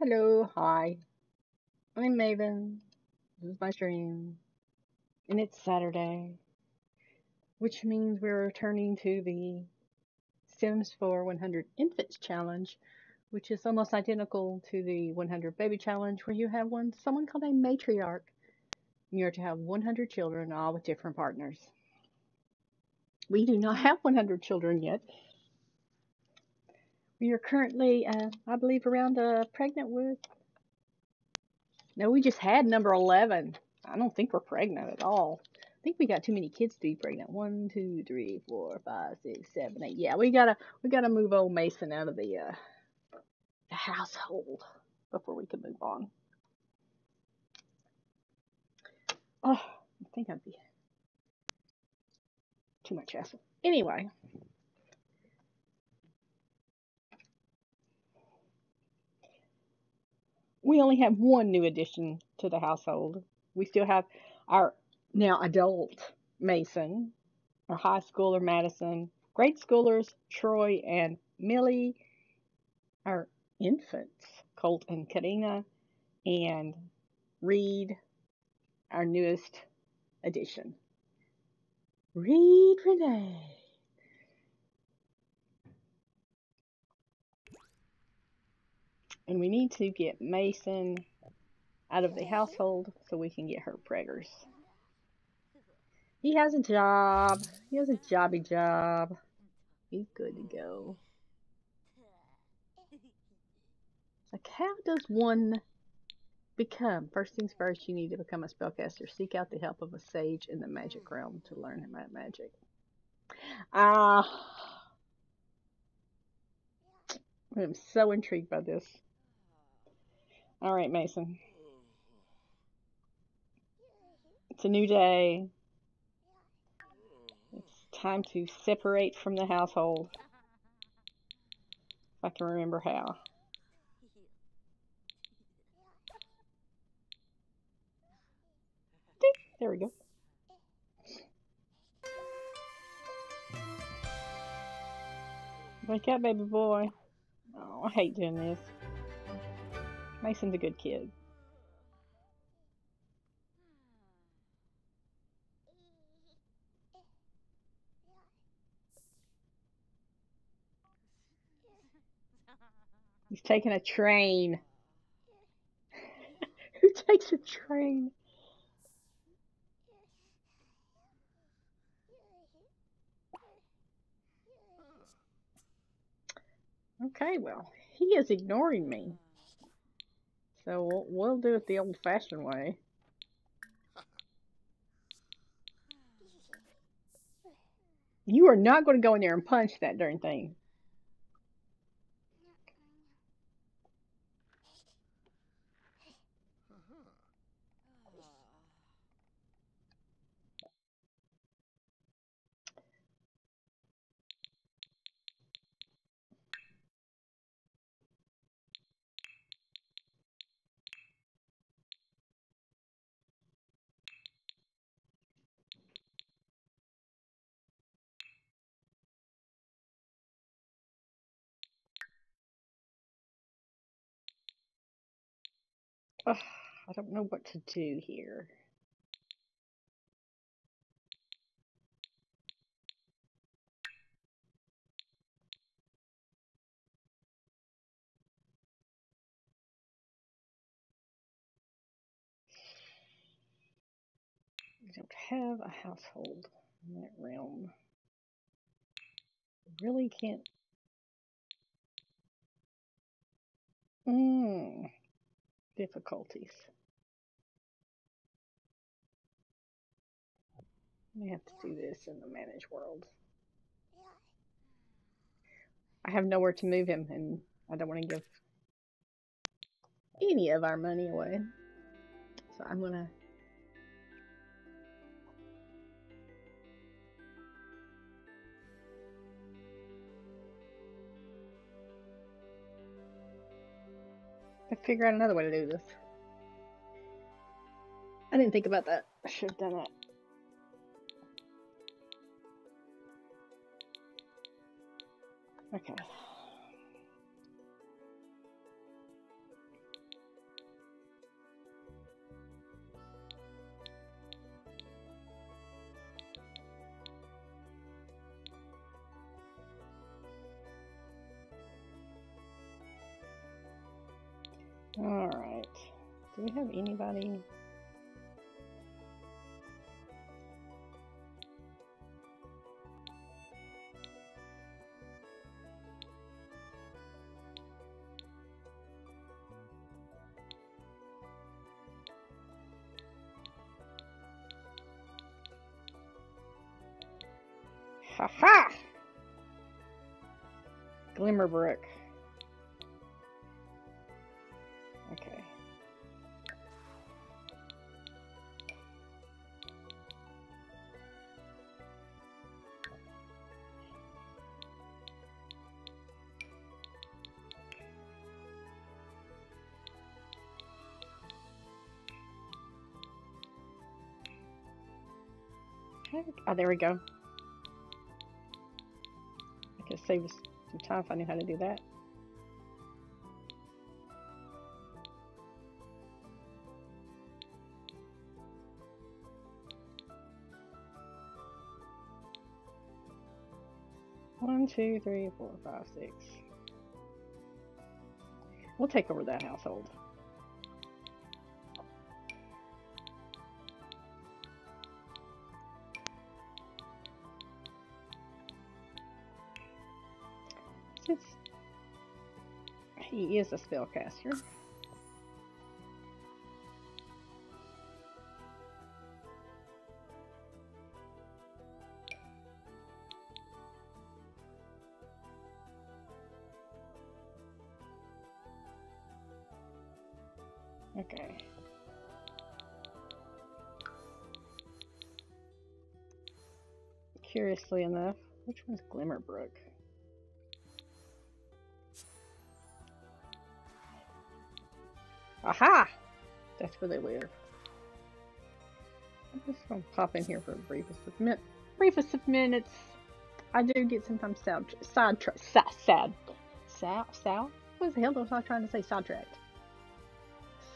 Hello, hi. I'm Maven. This is my stream. And it's Saturday, which means we're returning to the Sims 4 100 Infants Challenge, which is almost identical to the 100 Baby Challenge, where you have one someone called a matriarch. You're to have 100 children, all with different partners. We do not have 100 children yet. We are currently, uh, I believe, around uh, pregnant with. No, we just had number 11. I don't think we're pregnant at all. I think we got too many kids to be pregnant. One, two, three, four, five, six, seven, eight. Yeah, we gotta we gotta move old Mason out of the uh, the household before we can move on. Oh, I think I'd be too much hassle. Anyway, we only have one new addition to the household. We still have our now adult Mason, our high schooler Madison, grade schoolers Troy and Millie, our infants Colt and Karina, and Reed, our newest addition. Reed Renee. And we need to get Mason out of the household so we can get her preggers. He has a job. He has a jobby job. He's good to go. Like, how does one become? First things first, you need to become a spellcaster. Seek out the help of a sage in the magic realm to learn about magic. Ah, I'm so intrigued by this. All right, Mason. It's a new day. It's time to separate from the household. If I can remember how. There we go. Wake up, baby boy. Oh, I hate doing this. Mason's a good kid. He's taking a train. Who takes a train? Okay, well, he is ignoring me. So we'll, we'll do it the old fashioned way. You are not going to go in there and punch that darn thing. Ugh, I don't know what to do here. We don't have a household in that realm. Really can't. Mmm. Difficulties. We have to do this in the managed world. I have nowhere to move him, and I don't want to give any of our money away. So I'm gonna. have to figure out another way to do this. I didn't think about that. I should have done that. Okay. Anybody? Ha ha! Glimmerbrook. Oh, there we go. I could save us some time if I knew how to do that. One, two, three, four, five, six. We'll take over that household. He is a spellcaster. Okay. Curiously enough, which one's Glimmerbrook? Aha! That's where they live. I'm just gonna pop in here for the briefest of minutes. Briefest of minutes. I do get sometimes sad, side, sad, sad, sad, sad. What the hell was I trying to say? Sidetracked.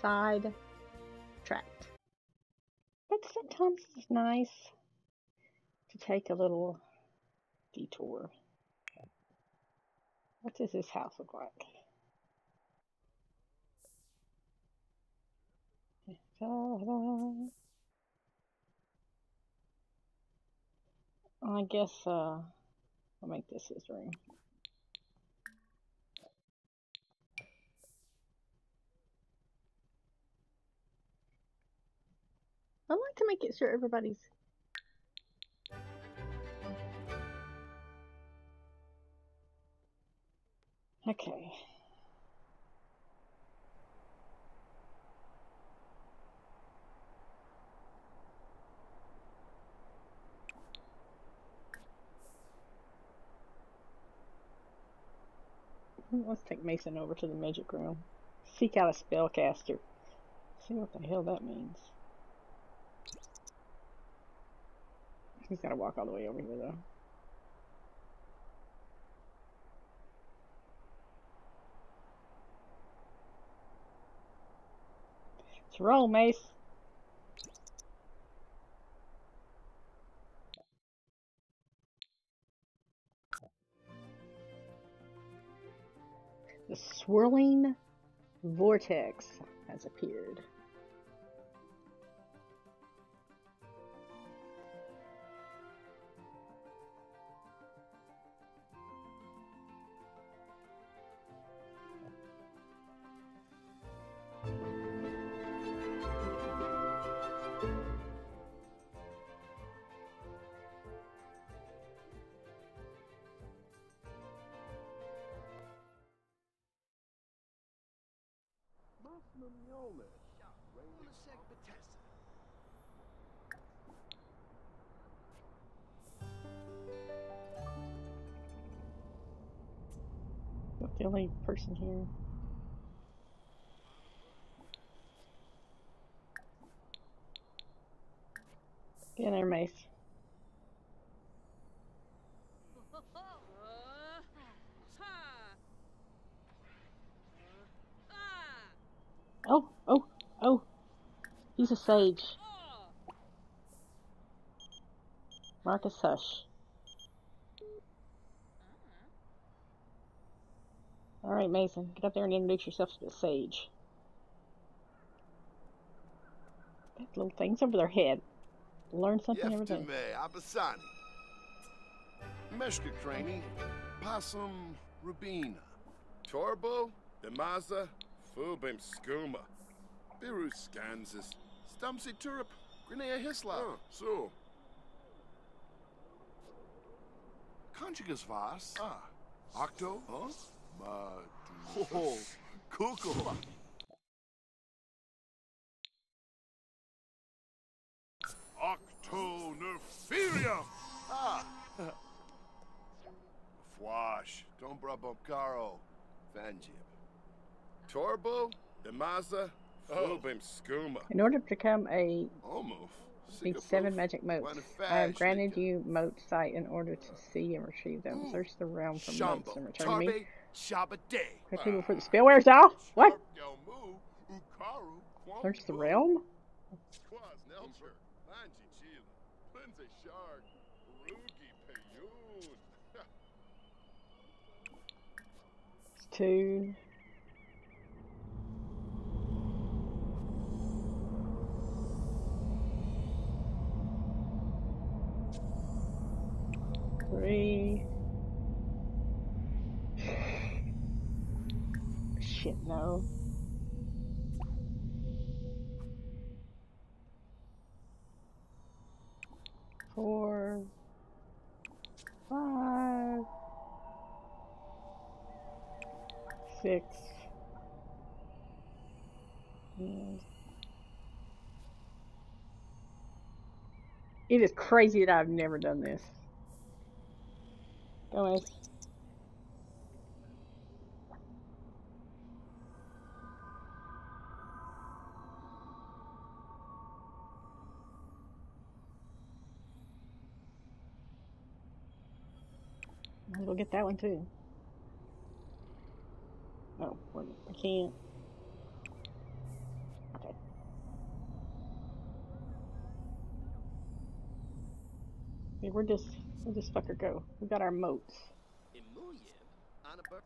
Side tracked. But sometimes it's nice to take a little detour. What does this house look like? I guess uh, I'll make this his room. I like to make it sure everybody's okay. Let's take Mason over to the magic room. Seek out a spellcaster. See what the hell that means. He's gotta walk all the way over here though. Let's roll, Mace. Swirling vortex has appeared. Not the only person here. Get in there, Mace. Oh, oh, oh. He's a sage. Marcus Hush. Alright, Mason, get up there and introduce yourself to the sage. That little things over their head. Learn something every day. Abasani. Meshka Craney. Possum Rubina. Torbo Demaza Fubim Skuma. Biru Skansis. Stumsy Turip. Grenea Hisla. Oh. So. Conjugas Vas. Ah. Octo. Huh? Ma. Oh. Kuko. Octo Nerferium. Ah. Fwash. Dombra Bokaro. Vanjib. Torbo. Demaza. Oh. Fubim In order to become a Almost. seven magic motes. I have granted you mote sight in order to see and retrieve them. Search the realm for motes and Shambo. return me. Tarbe. Shabade. Quickly before the spell wears off. What? Yelmu, Search the realm? Quaz Nelcher, Three. Shit, no. Four. Five. Six. It is crazy that I've never done this. Go away. Well get that one too. Oh, I can't. Okay. Okay, where'd this, where'd this fucker go? We got our motes. Imuyib on a bird.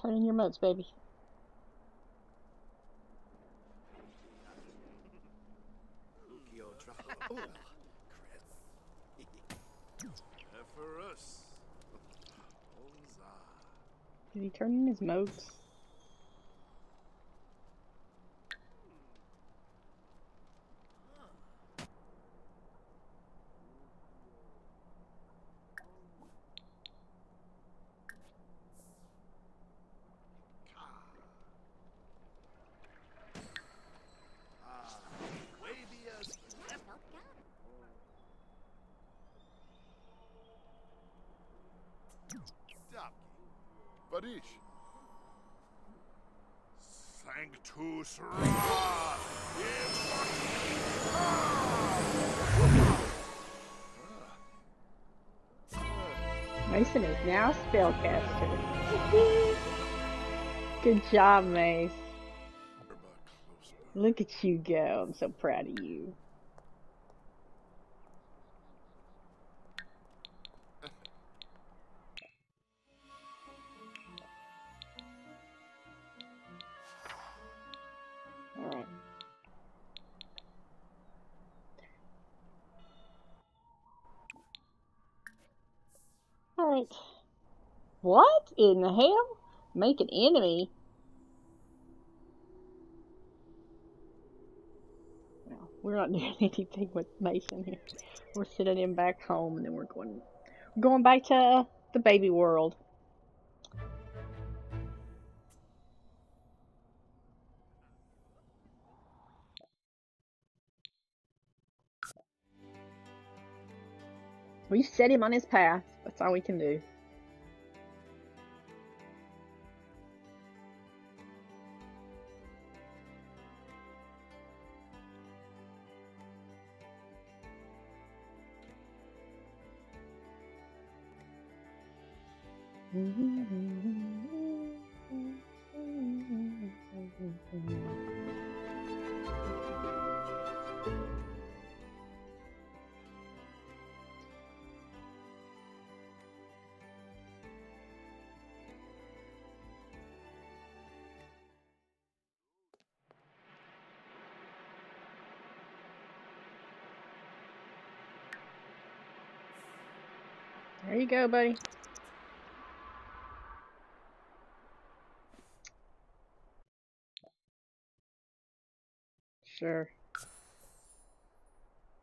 Turn in your motes, baby. Ukio tra- Ephorus. Onza. Did he turn in his motes? Mason is now spellcaster. Good job, Mace. Look at you go. I'm so proud of you. Alright. What in the hell? Make an enemy? No, we're not doing anything with Mason here. We're sending him back home and then we're going we're going back to the baby world. We set him on his path. That's all we can do. Go, buddy. Sure.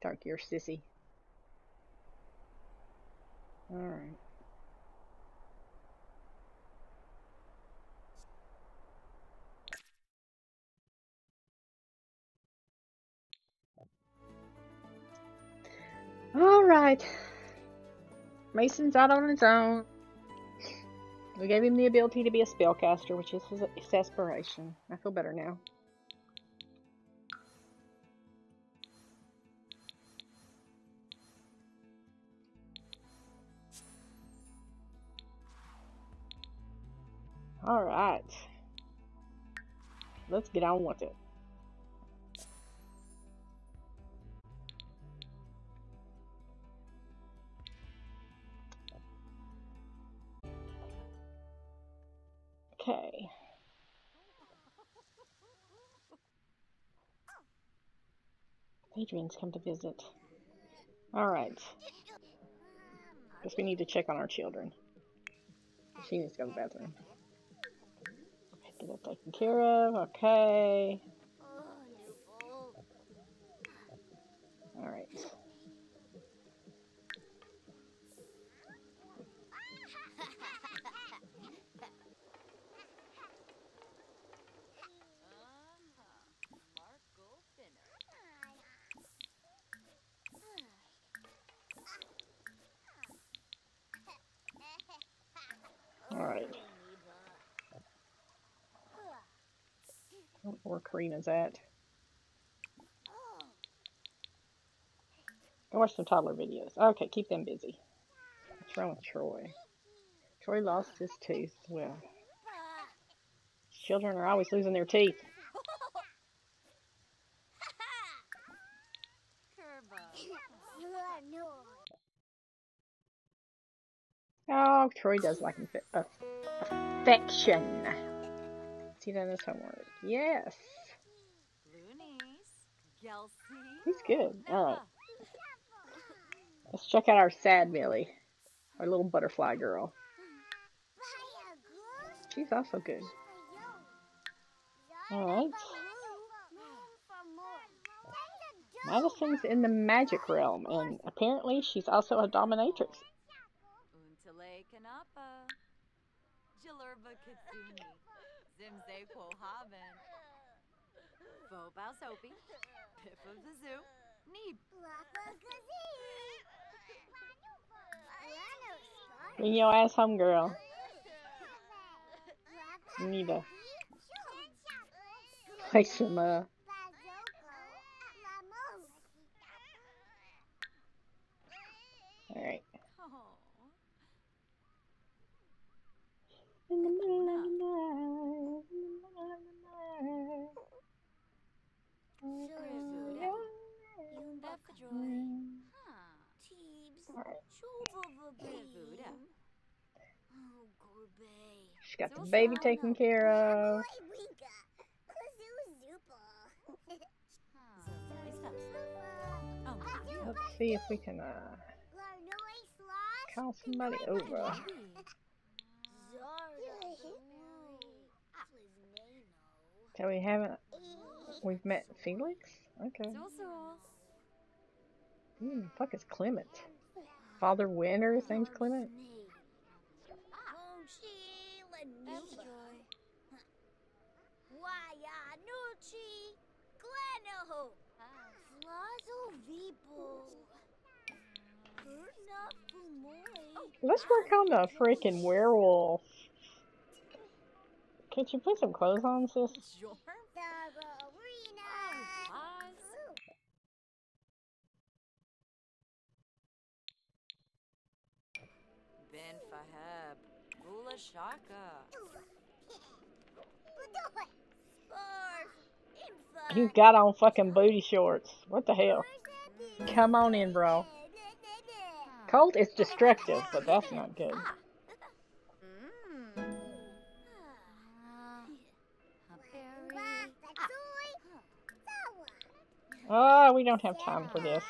Dark your sissy. Alright. Alright. Mason's out on his own. We gave him the ability to be a spellcaster, which is his, aspiration. I feel better now. Alright. Let's get on with it. Okay. Adrian's come to visit. Alright. Guess we need to check on our children. She needs to go to the bathroom. Get that taken care of. Okay. Where Karina's at. Go watch some toddler videos. Okay, keep them busy. What's wrong with Troy? Troy lost his tooth. Well, children are always losing their teeth. Oh, Troy does like affection. See that his homework. Yes. He's good. Alright. Let's check out our sad Millie. Our little butterfly girl. She's also good. Alright. Madison's in the magic realm, and apparently she's also a dominatrix. Untale Kanapa. Jilurba Kitsuni. Zimze Quo Haben. Fobao Soapy. Pip of the Zoo. Neep. Bring your ass home, girl. You need to play uh, alright. In the middle of the night, in the middle of the night. Huh. Alright. Buddha. She's got the baby taken care of. Huh. Oh, you. Let's see if we can, uh, call somebody over. So we haven't, we've met Felix? Okay. Hmm, fuck is Clement? Father Winter, name's Clement? Let's work on the freaking werewolf. Can't you put some clothes on, sis? He's got on fucking booty shorts. What the hell? Come on in, bro. Colt is destructive, but that's not good. Oh, we don't have time for this.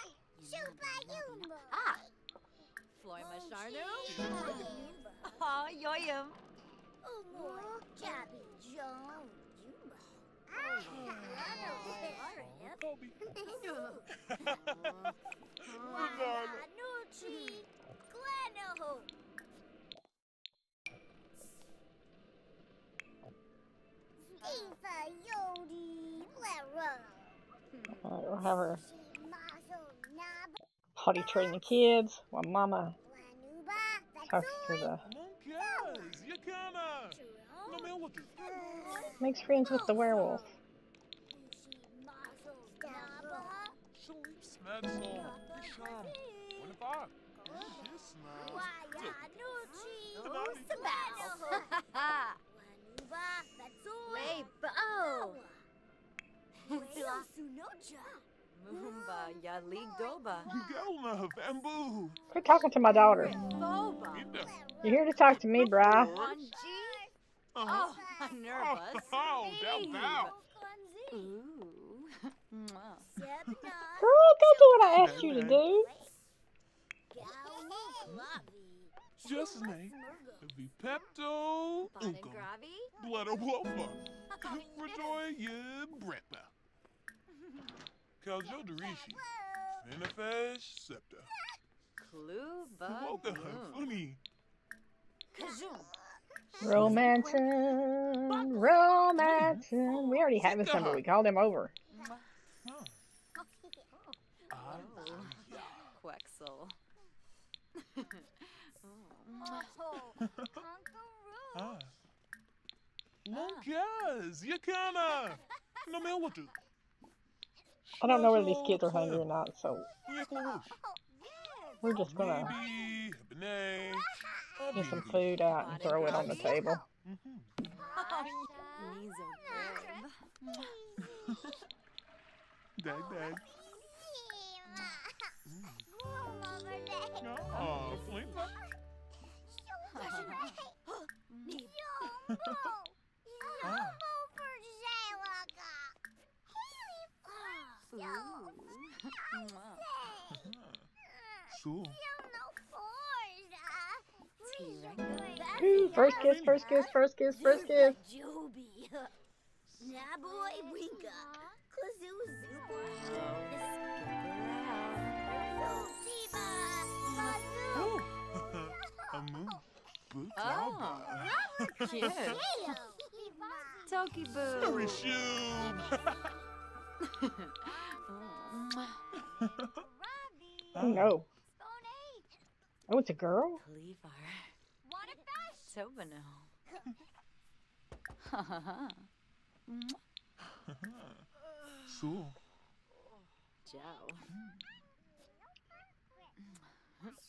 Alright, we'll have her potty train kids while Mama. Talks to the Monkas, Yakana. No melody. Makes friends with the werewolf. Sleep Smedsel. Isham. What about? Yes, now. Hey, bo. Mumba yalig doba. Gelna, bamboo. Quit talking to my daughter. You're here to talk to me, Bri. Wanji. Uh-huh. Oh, nervous. Oh, down, down. Ooh. Mwah. Girl, go do what I asked you to do. Just name. Be Pepto. Bon and Unko. Gravi. Blood of Wolfer. Rejoy ye Brepta. Kaljo Derishi. Finifesh Septa. Kluba. Woka funny. Kazoom. Romancing, romancing. We already have this number. We called him over. Quexel. Monkas, Yakana. No melody. I don't know whether these kids are hungry or not, so we're just gonna Maybe, Benay. Get some food out and throw it on the table. Mizo crib. Dag, dag. Oh, Flinka. Ooh. Mwah. So, Tirenga. Ooh, first kiss, first kiss, first kiss, first kiss. Joby. Naboy Winka. Kazoo Zuba. oh, a moon. Oh. Cute. Toki Sorry, boo. shoe. Oh no. Oh, it's a girl? Cleaver. Tobano. Ha ha ha. so, Joe.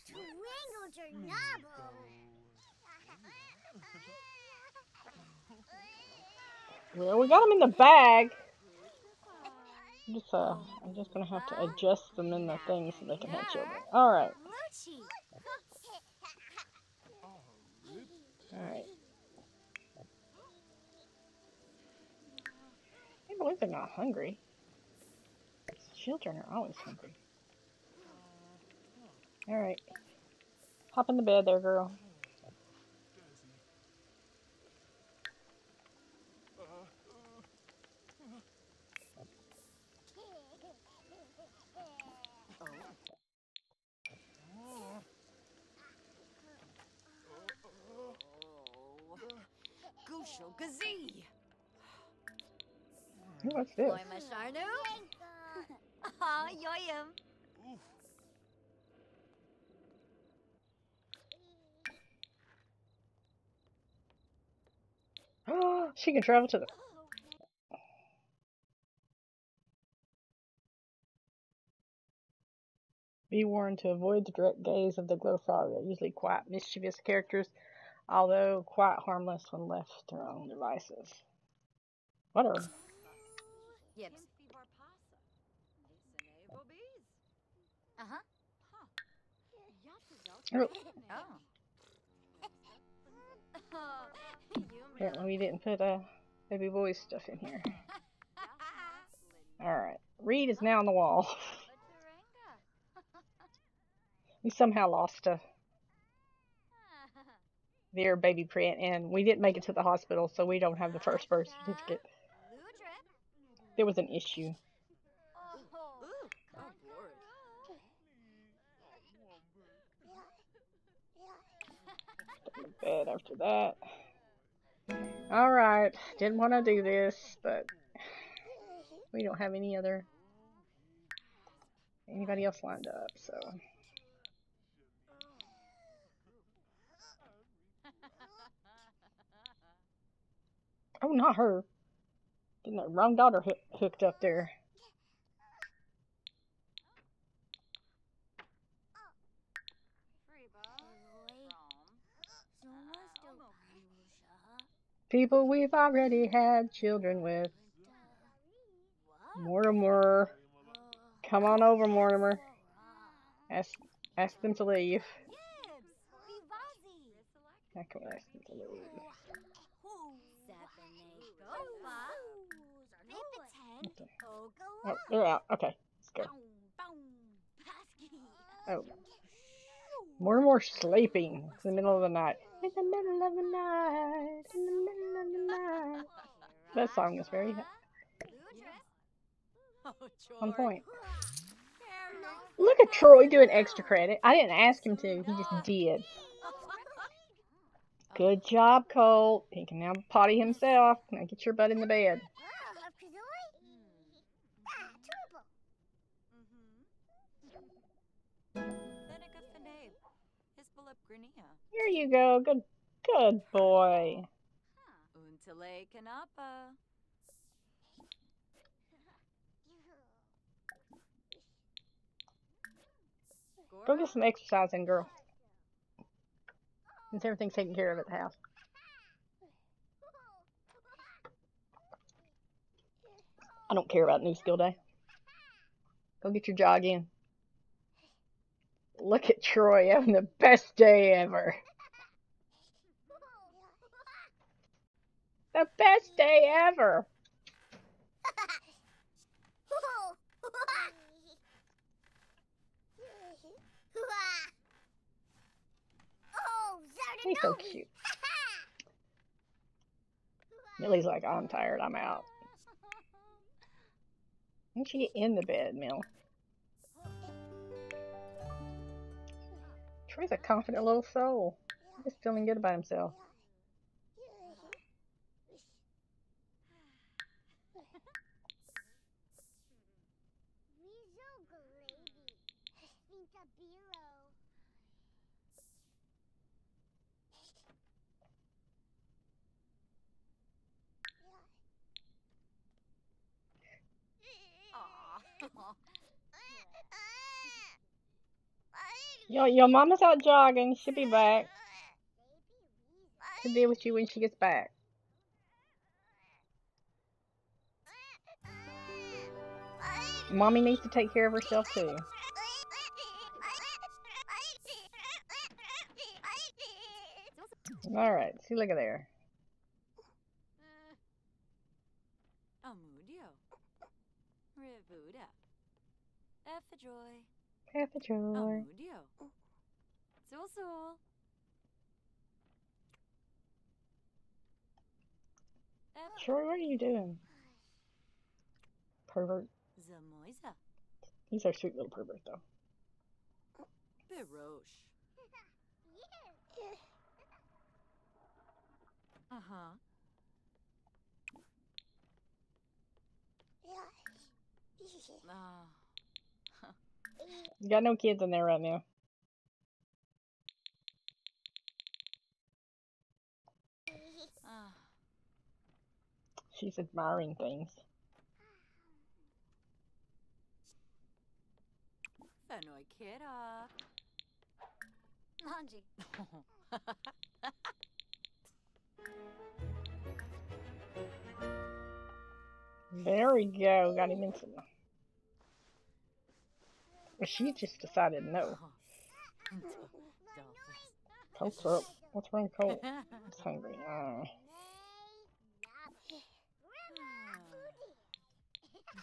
Twinkle Chernobyl. Well, we got them in the bag. I'm just, uh, I'm just gonna have to adjust them in the thing so they can have children. All right, Luchi. all right. I can't believe they're not hungry. Children are always hungry. All right, hop in the bed there, girl. Oh. Gusho Gazee. What's this? Boy Masharnu. Ah, yoyum. oof. she can travel to the. Be warned to avoid the direct gaze of the glow frog. They're usually quite mischievous characters, although quite harmless when left to their own devices. Whatever. Yips. Uh-huh. Oh, apparently we didn't put uh, baby boy stuff in here. Alright. Reed is now on the wall. we somehow lost a severe baby print, and we didn't make it to the hospital, so we don't have the first birth certificate. There was an issue. Bed after that. Alright, didn't want to do this, but we don't have any other anybody else lined up, so oh not her. Getting the wrong daughter hoo- hooked up there. People we've already had children with. Mortimer. Come on over, Mortimer. Ask ask them to leave. I can ask them to leave. Oh, they're out. Okay, let's go. Oh. More and more sleeping. It's the middle of the night. In the middle of the night. In the middle of the night. That song is very oh, on point. Look at Troy doing extra credit. I didn't ask him to. He just did. Good job, Colt. He can now potty himself. Now get your butt in the bed. Here you go. Good, good boy. Untale Kanapa. Go get some exercise in, girl. Since everything's taken care of at the house. I don't care about new skill day. Go get your jog in. Look at Troy having the best day ever. The best day ever. He's so cute. Millie's like, I'm tired, I'm out. You get in the bed, Mill? Troy's a confident little soul. He's feeling good about himself. Yo, your mama's out jogging. She'll be back to be with you when she gets back. Mommy needs to take care of herself too. All right, see, look at there. Oh, Amudio. Rivuda. Effajoy. Half a joy. Amudio. Sul sul. Troy, what are you doing? Pervert. Zamoisa. He's our sweet little pervert, though. Biroche. Uh huh. Ah. You got no kids in there right now. She's admiring things. Fenoi kira. Manji. There we go. Got him in some. She just decided no. Colt's up. What's wrong Colt? He's hungry. Uh,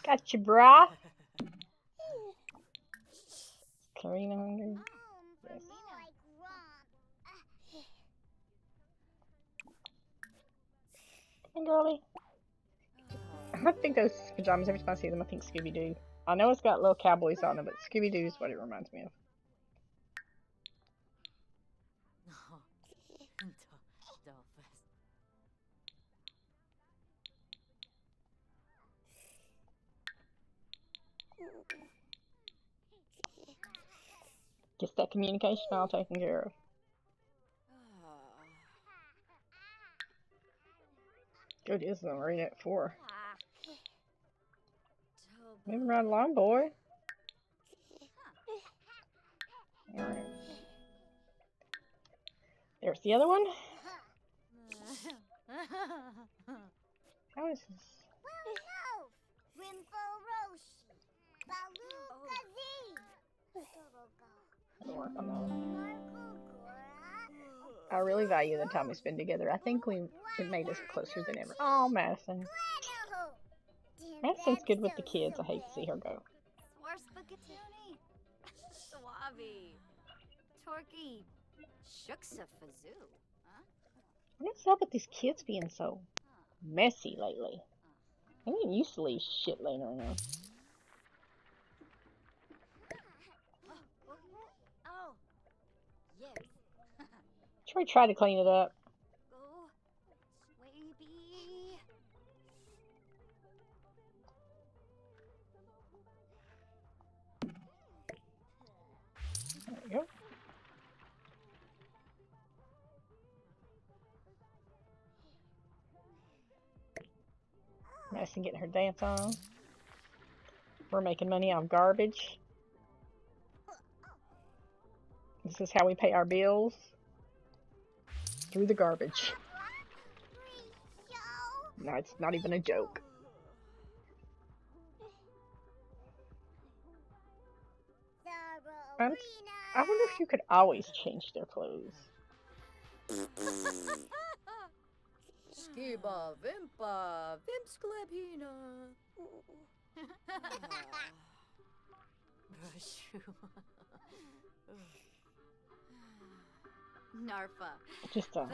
got you, brah. Karina hungry? Yes. Hey, girly. I think those pajamas, every time I see them, I think Scooby Doo. I know it's got little cowboys on it, but Scooby Doo is what it reminds me of. Gets that communication all taken care of. Good is them right at four. Moving right along, boy. There's the other one. How is this? I really value the time we spend together. I think we it made us closer than ever. Oh, Madison. Madison's good with the kids. I hate to see her go. Swabi. Torky. Shuksa Fazoo. Huh? What's up with these kids being so messy lately? I didn't used to leave shit laying around. Oh. Yes. Troy tried to clean it up. Madison getting her dance on. We're making money off garbage. This is how we pay our bills. Through the garbage. No, it's not even a joke. Um, I wonder if you could always change their clothes. Skiba Vimpa Vimsklepina. Narfa. Just a,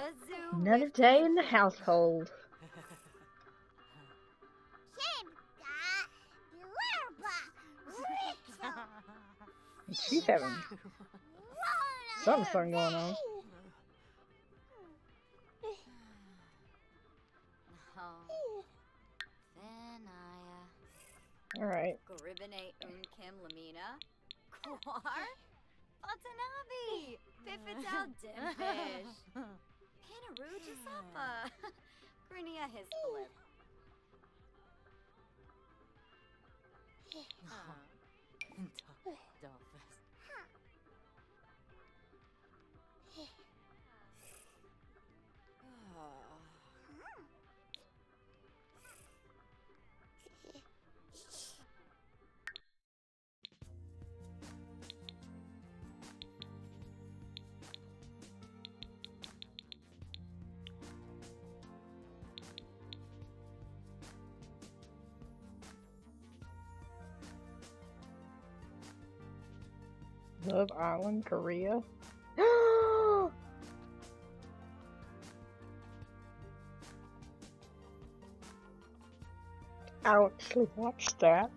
another day in the household. And she's having something going on. Alright. Goribine Unkim Lamina. Quar. Watanabe. Pipital Dimpish. Pinaru Jasapa. Grinia Hisplip. Dolphus. Love Island, Korea. I actually watched that.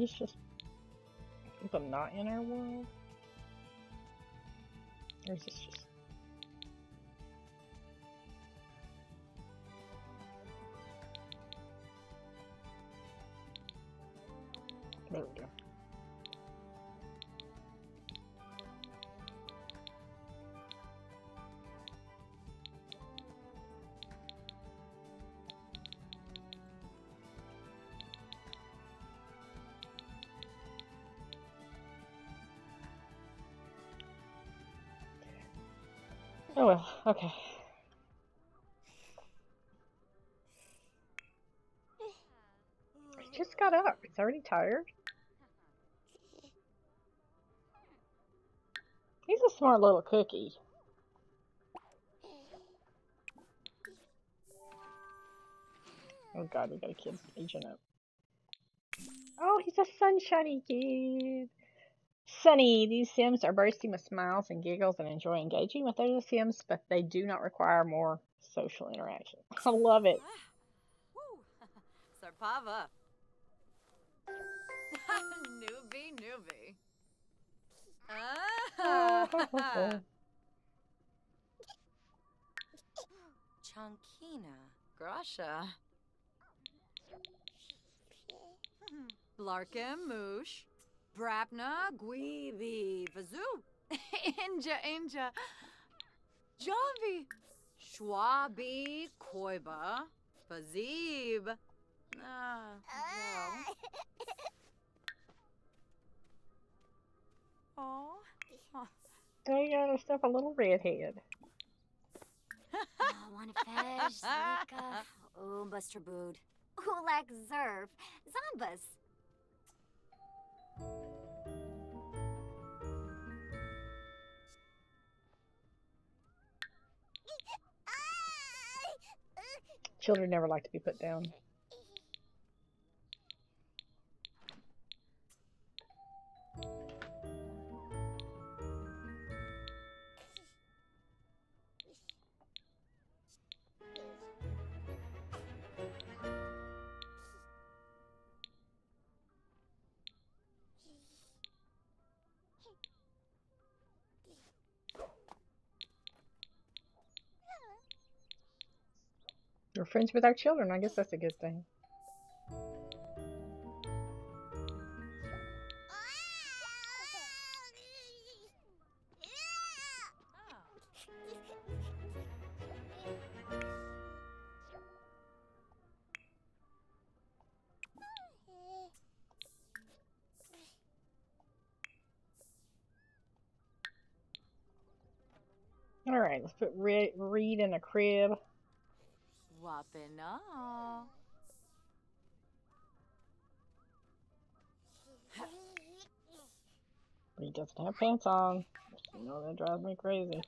These just... Since I'm not in our world? Or is this just well, okay. He just got up. He's already tired. He's a smart little cookie. Oh god, we got a kid aging up. Oh, he's a sunshiny kid. Sunny, these Sims are bursting with smiles and giggles and enjoy engaging with other Sims, but they do not require more social interaction. I love it. Sarpava. newbie, newbie. Ah. Chunkina. Grasha. Larkin, Moosh. Brapna, Gweeby, Vazoo. Inja, Inja. Javi. Schwabi, Koiba. Fazib. Ah, Joe. Oh. They got stuff a little redhead. Oh, wanna fish, Zika. Oh, Buster Bood. Ulak Zerf. Zombas. Children never like to be put down. Friends with our children. I guess that's a good thing. All right, let's put Re- Reed in a crib. Wapina. Reed doesn't have pants on. You know that drives me crazy.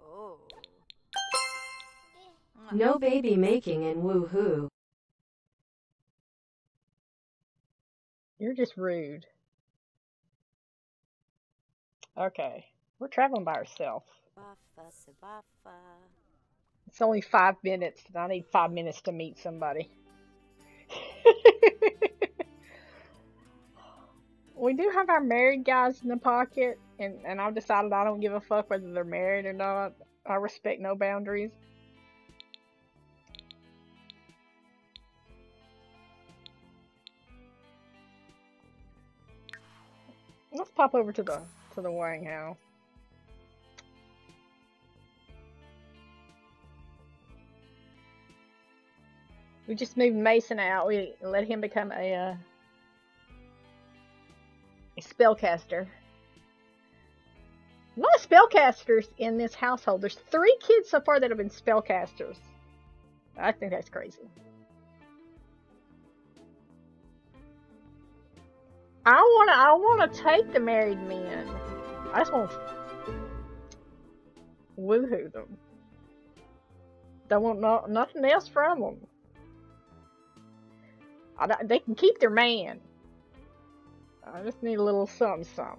Oh. No baby making in woohoo. You're just rude. Okay, we're traveling by ourselves. It's only five minutes, I need five minutes to meet somebody. we do have our married guys in the pocket, and, and I've decided I don't give a fuck whether they're married or not. I respect no boundaries. Let's pop over to the to the Wang house. We just moved Mason out. We let him become a, uh, a spellcaster. A lot of spellcasters in this household. There's three kids so far that have been spellcasters. I think that's crazy. I wanna, I wanna take the married men. I just want to woohoo them. Don't want no, nothing else from them. I, they can keep their man. I just need a little something, something.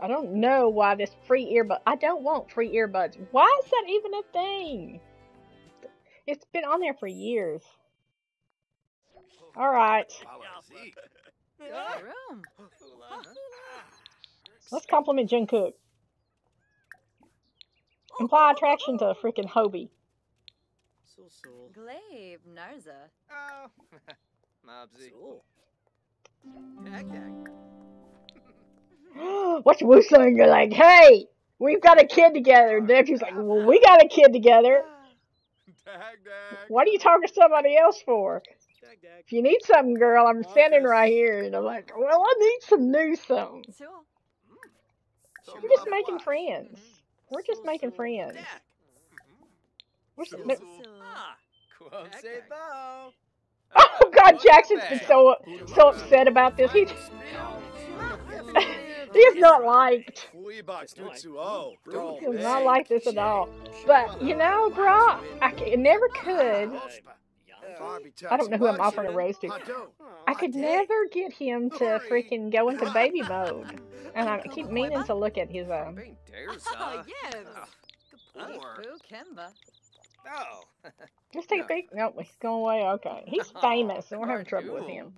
I don't know why this free earbud. I don't want free earbuds. Why is that even a thing? It's been on there for years. All right, Room. Let's compliment Jungkook. Imply attraction to a freaking Hobie. So so. Glaive, Narza. Oh. Mobsy. Yak yak. What's Woosung? You're like, hey, we've got a kid together. And Nephew's like, well, we got a kid together. Dag, dag. What are you talking to somebody else for? Dag, dag. If you need something, girl, I'm standing right here. And I'm like, well, I need some new something. So, So We're just making friends. We're just making friends. We're So, s- so- no- Ah, Quam Dag, say dag. bow. Oh God, Jackson's been so so upset about this. He he is not liked. Weebox He does not like this at all. But you know, bro, I c- never could. I don't know who I'm offering a rose to. I could never get him to freaking go into baby mode, and I keep meaning to look at his um. Bem Deus, oh, yes. Kapoor. Boo Kimba. Oh. Let's take a peek. Nope, he's going away. Okay, he's famous, and we're having trouble with him.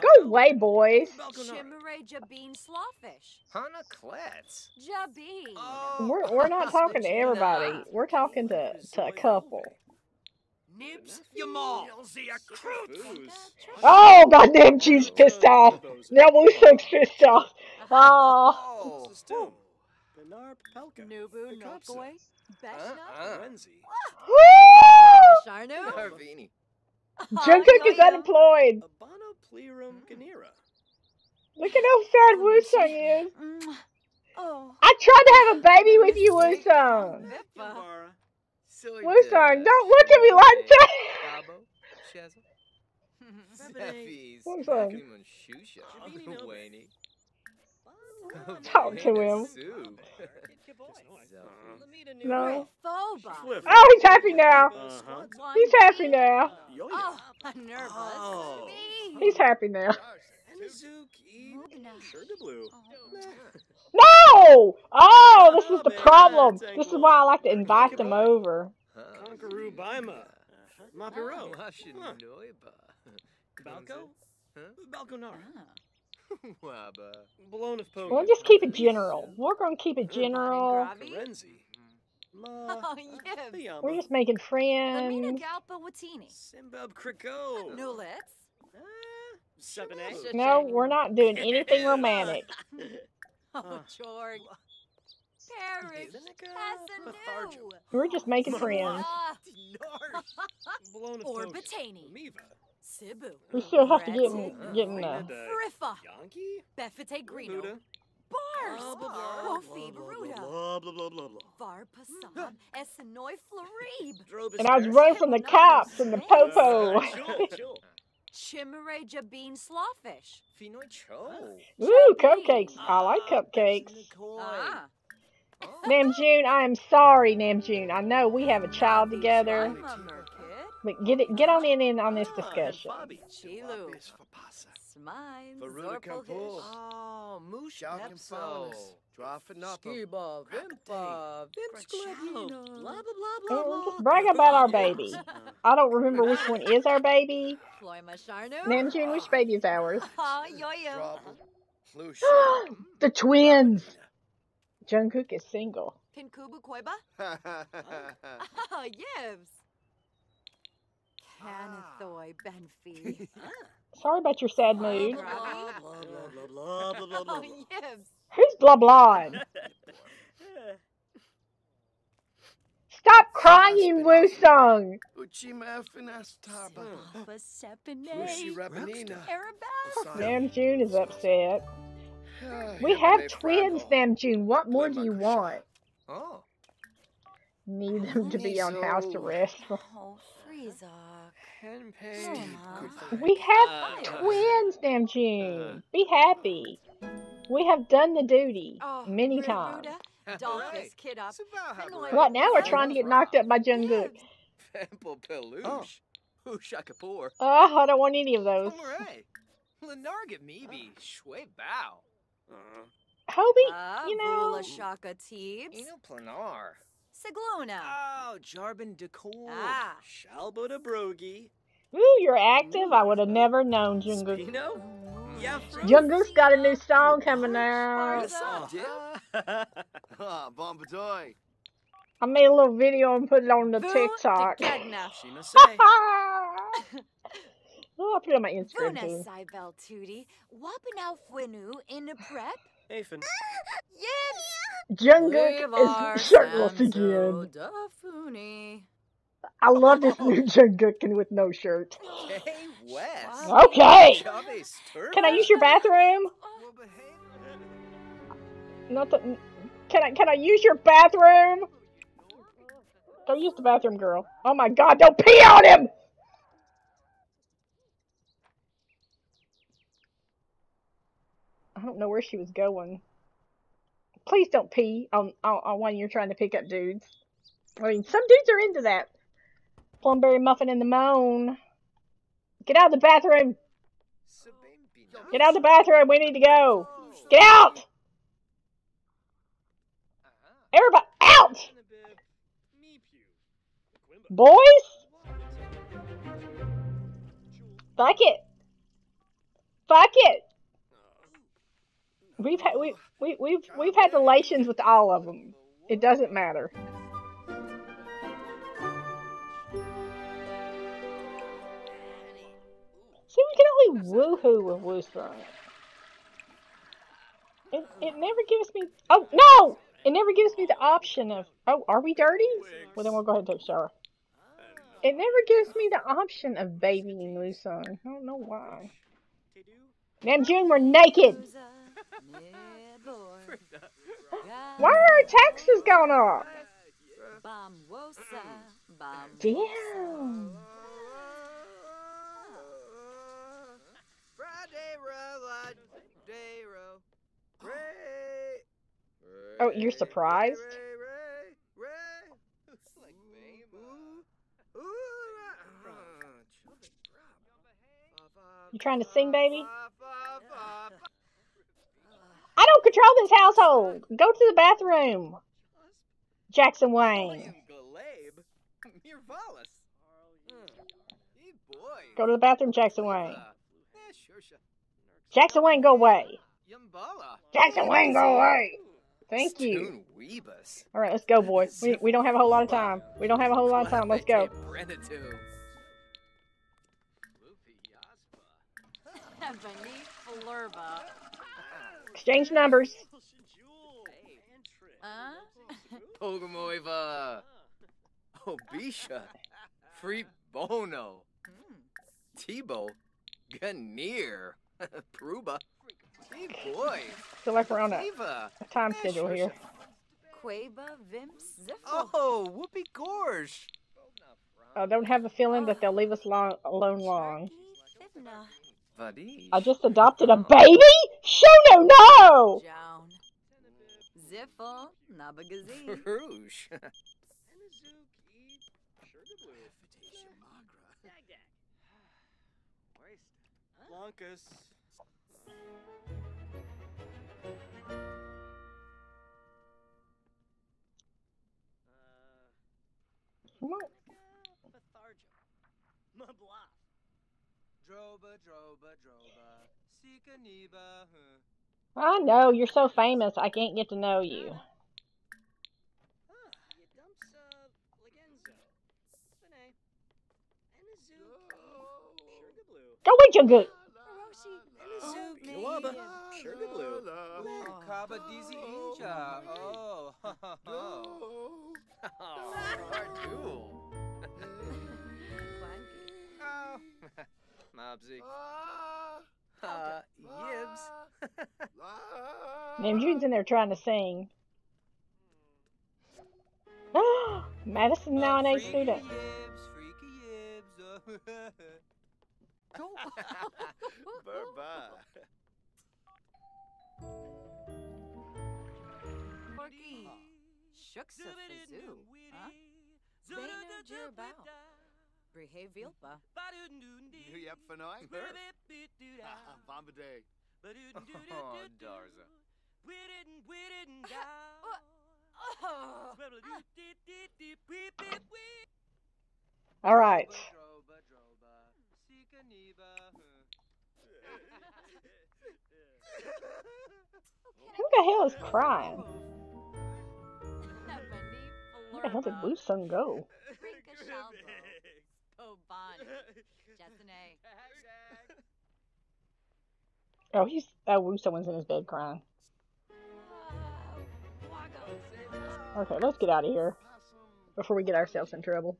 Go away, boys. Shimmeray Jabeen Slawfish. Hana Klets. Jabeen. Oh. We're we're not talking to everybody. We're talking to to a couple. Nibs, Yamal. Booze. Oh goddamn, Jude's uh, pissed off. Now Lusog's pissed off. Oh, uh-uh. Oh. Benar Pelka. Nubu Nokoi. Beshna. Uh-uh. Renzi. woo! Sharnu. Harvini. Jungkook is unemployed. Abano Plerum Ganira. Look at how sad Woosung is. Mm. Oh. I tried to have a baby with you, Woosung silly. Mustang, don't look at me like that. Gabo, Shazza. Zephies. Mustang. Talk to him. No. Oh, he's happy now. He's happy now. Oh, nervous. He's happy now. Sure to blue. No! Oh, this is the Oh, problem. This is why I like to invite them over. Conqueror Baima. Mapiro. Oh, Balco. Huh? Balco Nara. Ah. Waba. Balone of Pogo. We'll just keep it general. We're gonna keep it general. Gravi. Karenzi. Ma. Oh, yes. We're just making Lamina friends. Galpa Watini. Simbab Kriko. Nulitz. Seven A. No, we're not doing anything romantic. Oh, Jorg. paris has We're just making friends. or Batani. Sibu. We still have to get in, get in uh, the... Greeno. Bars. Var And I was running from the cops and the popo. Chimereja bean slawfish. Ooh, cupcakes. I like cupcakes. Ah. Namjoon, I am sorry, Namjoon. I know we have a child together. But get it, get on in, in on this discussion. Chilu. Mine. Veruca Bush. Oh, Mushak Fox. Drafanapa. Skiba, Vimpa, Vimsklevina. Blah, blah, blah, blah, Brag about our baby. Uh-huh. I don't remember which one is our baby. Namjoon, which baby is ours? Oh, yo-yo. the twins. Jungkook is single. Pinkubu Koiba? oh, yes. Canathoi Benfi. Sorry about your sad mood. Who's blah blah? Stop crying, Woosung! June is upset. We have twins, Namjoon. What more do you want? Need them to be on house arrest. Oh, Frieza. Henpei. We have Uh, twins, Namjoon. Be happy. We have done the duty Oh, many Ruda, times. Dolphus Kid Up. Right now we're trying to get knocked up by Jungkook. Pample Peluche. Oh. Kapoor. Oh, I don't want any of those. Lenarga Meebe. Shui Bao. Uh, Hobie, you know, Vula Shaka Teebs. Planar. Sigluna. Oh, Jarbin Decor. Ah. Shalbo de Brogi. ooh, you're active. I would have never known Jungus. Spino. Yeah, Jungkook's got a new song coming out. Sparza. Ah, Bombadoy. I made a little video and put it on the Vu TikTok. Dekegna. Shima say. oh, I put it on my Instagram too. Cybel Tootie. Wapinau Fwinu in the prep. Aphin. Yes. Jungkook is shirtless again. Dafuni. I love this new Jungkook with no shirt. Hey, Wes. Okay. Can I use your bathroom? Not the. Can I can I use your bathroom? Don't use the bathroom, girl. Oh my God! Don't pee on him. I don't know where she was going. Please don't pee on on, on when you're trying to pick up dudes. I mean, some dudes are into that. Plumberry muffin in the moan. Get out of the bathroom. Get out of the bathroom. We need to go. Get out. Everybody out. Boys. Fuck it. Fuck it. We've had we we we've we've had relations with all of them. It doesn't matter. See, we can only woohoo with Woosung. It it never gives me. Oh no! It never gives me the option of. Oh, are we dirty? Well, then we'll go ahead and take a shower. It never gives me the option of babying Woosung. I don't know why. Namjoon, we're naked. Why are our taxes going up? Damn. Friday row, day row. Ray. Oh, you're surprised? Ah, You trying to sing, baby? I don't control this household. Go to the bathroom. Jackson Wayne. William Galab. Mirvalis. Hey, boy. Go to the bathroom, Jackson Wayne. Yeah, sure, sure. Jackson Wayne, go away. Jackson Wayne, go away. Thank you. All right, let's go, boys. We, we don't have a whole lot of time. We don't have a whole lot of time. Let's go. Brenatu. Exchange numbers. Huh? Pogamoiva. Obisha. Free Bono. Tebow. Ganir. Pruba. Hey boy. feel like we're on a, a time schedule here. Quaba Vimps Ziffle. Oh, Whoopi Gorge. I don't have a feeling that they'll leave us long, alone long. Fibna. Vadish. I just adopted a baby? Show no no! Joan. Ziffle. Nabagazi. Rouge. Blancas. Come on. Mabla. Droba, droba, droba. Sika niba. huh. I know, you're so famous, I can't get to know you. Ah, you dumps, uh, Legenzo. Fene. Enizuki. Sugarblue. Go away, Jungkook! Enizuki. Kiwaba. Sugarblue. Oh, Kaba Dizi Inja. Oh. Oh. Mobsy. Uh, Yibs. Namjoon's in there trying to sing. Madison now an A student. Yibs, freaky yibs. Burba. Porky. Shooks of Fazoo. Huh? Zainer Jirbao. Brihe Vilpa. Yep, Fanoy. Bombadil. Oh, Darza. All right. Droba, droba. Sika niba. Who the hell is crying? Where the hell did Blue Woosung go? Rika Shalbo. Oh, Bon. Jessene. Oh, he's. Oh, Woosung's in his bed crying. Okay, let's get out of here before we get ourselves in trouble.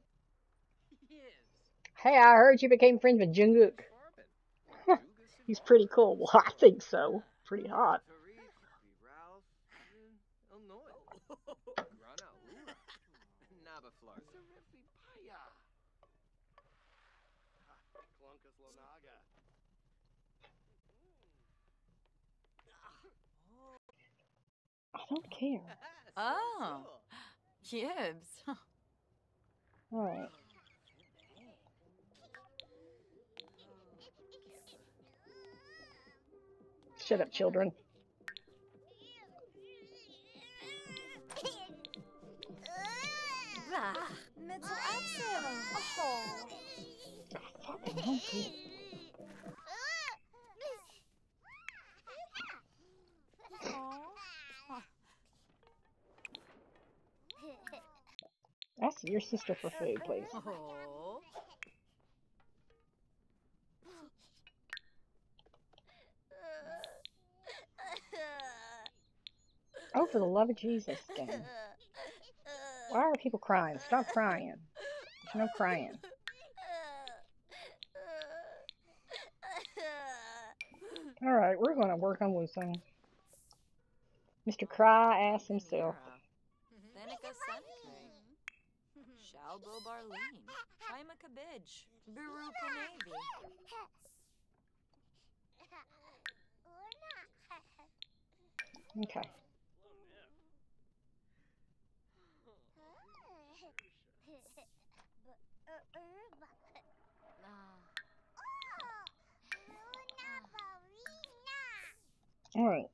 Hey, I heard you became friends with Jungkook. He's pretty cool. Well, I think so. Pretty hot. I don't care. Oh. Yibs. Alright. Shut up, children. Blah. Mental absent. Oh. Fucking hungry. Ask your sister for food, please. Oh. For the love of Jesus, gang. Why are people crying? Stop crying. There's no crying. Alright, we're gonna work on Woosung. Mr. Cry ass himself. Shalbo Barleen. Chima Kabij. Biru Kanavi. Okay. Alright.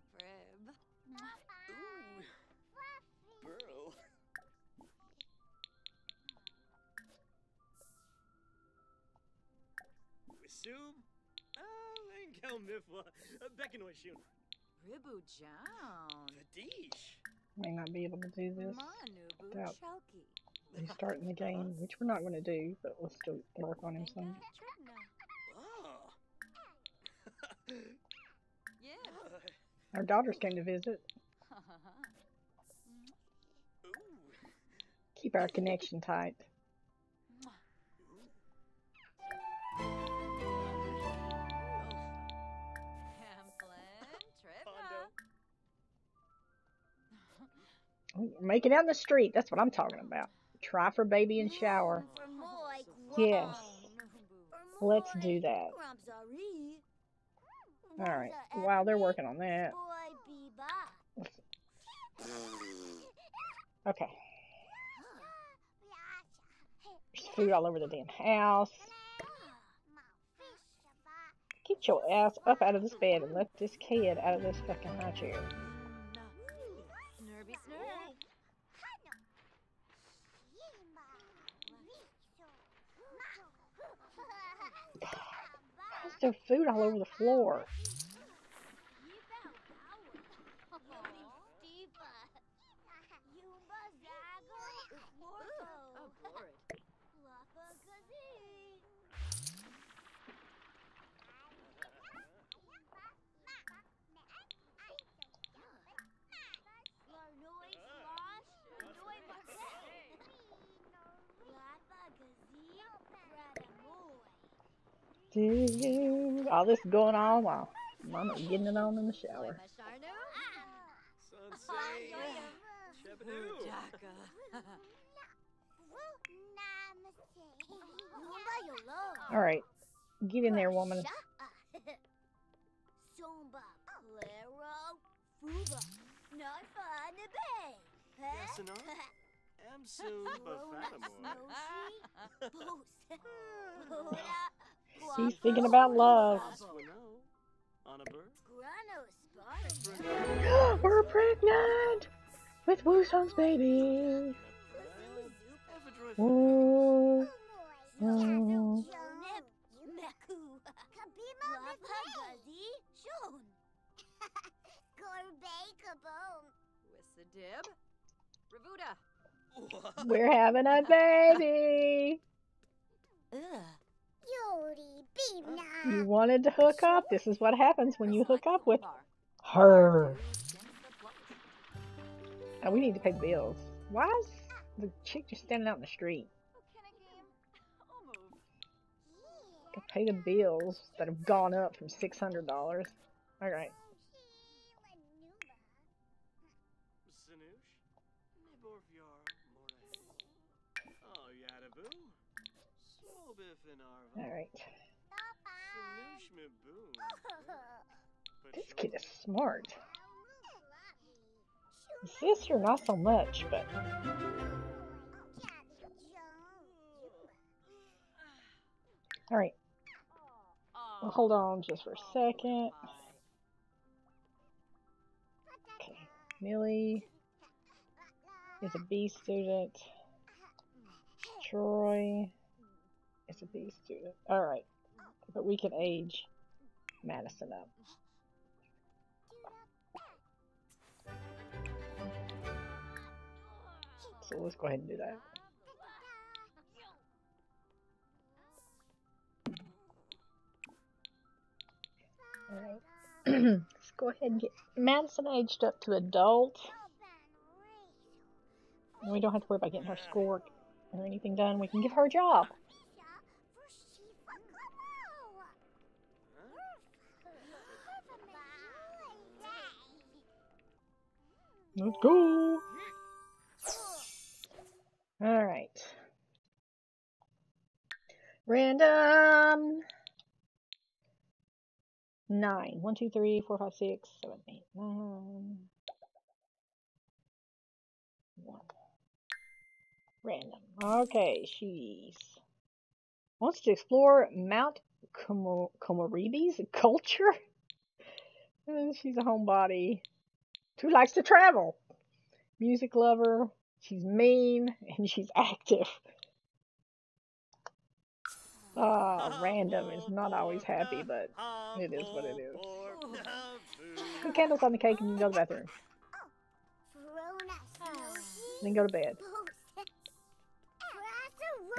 Wisum? Uh, ah, Langel Mifwa. Uh, Bekanoy Shun. Ribu Jown. Fadish. May not be able to do this Manubu without Choki. restarting the game, which we're not going to do, but let's still work on him some. Oh. Ah. Yeah. Our daughters came to visit. Keep our connection tight. Make it out in the street. That's what I'm talking about. Try for baby and shower. Yes. Let's do that. Alright. While they're working on that. Okay. There's food all over the damn house. Get your ass up out of this bed and let this kid out of this fucking high chair. How's there food all over the floor? Dude, all this going on while Mama getting it on in the shower. Sunsei. Shabadoo. Jaka. Alright, get in there, woman. Yes, and Am soon, but fathomore. She's thinking about love. On a bird. We're pregnant with Woosung's baby. Woo. Woo. We're having a baby. Ugh. You wanted to hook up. This is what happens when you hook up with her. And oh, we need to pay the bills. Why is the chick just standing out in the street? Gotta pay the bills that have gone up from six hundred All right. This kid is smart. His sister, not so much, but all right. Hold on just for a second. Okay, Millie is a B student. Troy is a B student. All right, but we can age Madison up. So let's go ahead and do that. Alright. let's go ahead and get Madison aged up to adult. We don't have to worry about getting her schoolwork or anything done. We can give her a job. Let's go. All right. Random. Nine. One, two, three, four, five, six, seven, eight, nine. One. Random. Okay, she's wants to explore Mount Komorebi's culture. She's a homebody who likes to travel. Music lover. She's mean and she's active. Ah, random is not always happy, but it is what it is. Put candles on the cake and you can go to the bathroom. Then go to bed.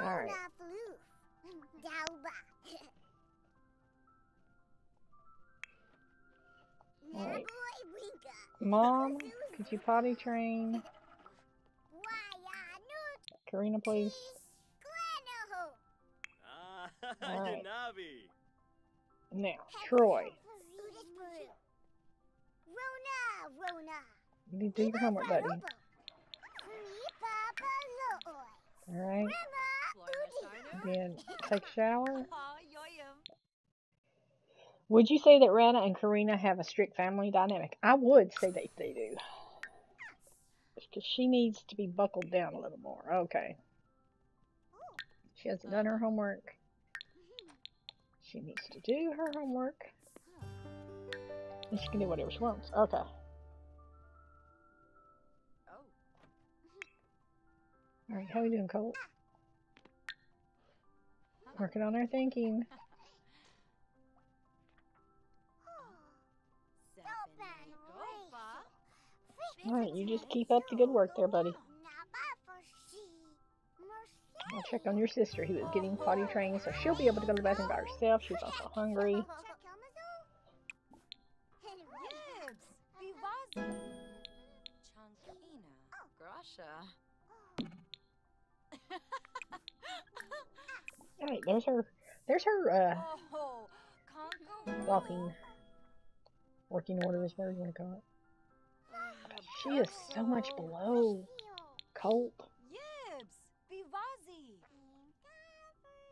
Alright. Alright. Mom, could you potty train Karina, please? Ah, Alright. Yanabi. Now, Troy, you need to do your homework, buddy. Alright, then take a shower. Would you say that Rana and Karina have a strict family dynamic? I would say that they do. Because she needs to be buckled down a little more. Okay. She hasn't done her homework. She needs to do her homework. And she can do whatever she wants. Okay. Alright, how are we doing, Colt? Working on our thinking. Alright, you just keep up the good work there, buddy. I'll check on your sister who is getting potty trained, so she'll be able to go to the bathroom by herself. She's also hungry. Alright, there's her there's her uh walking working orders, whatever you want to call it. She is so much below Colt.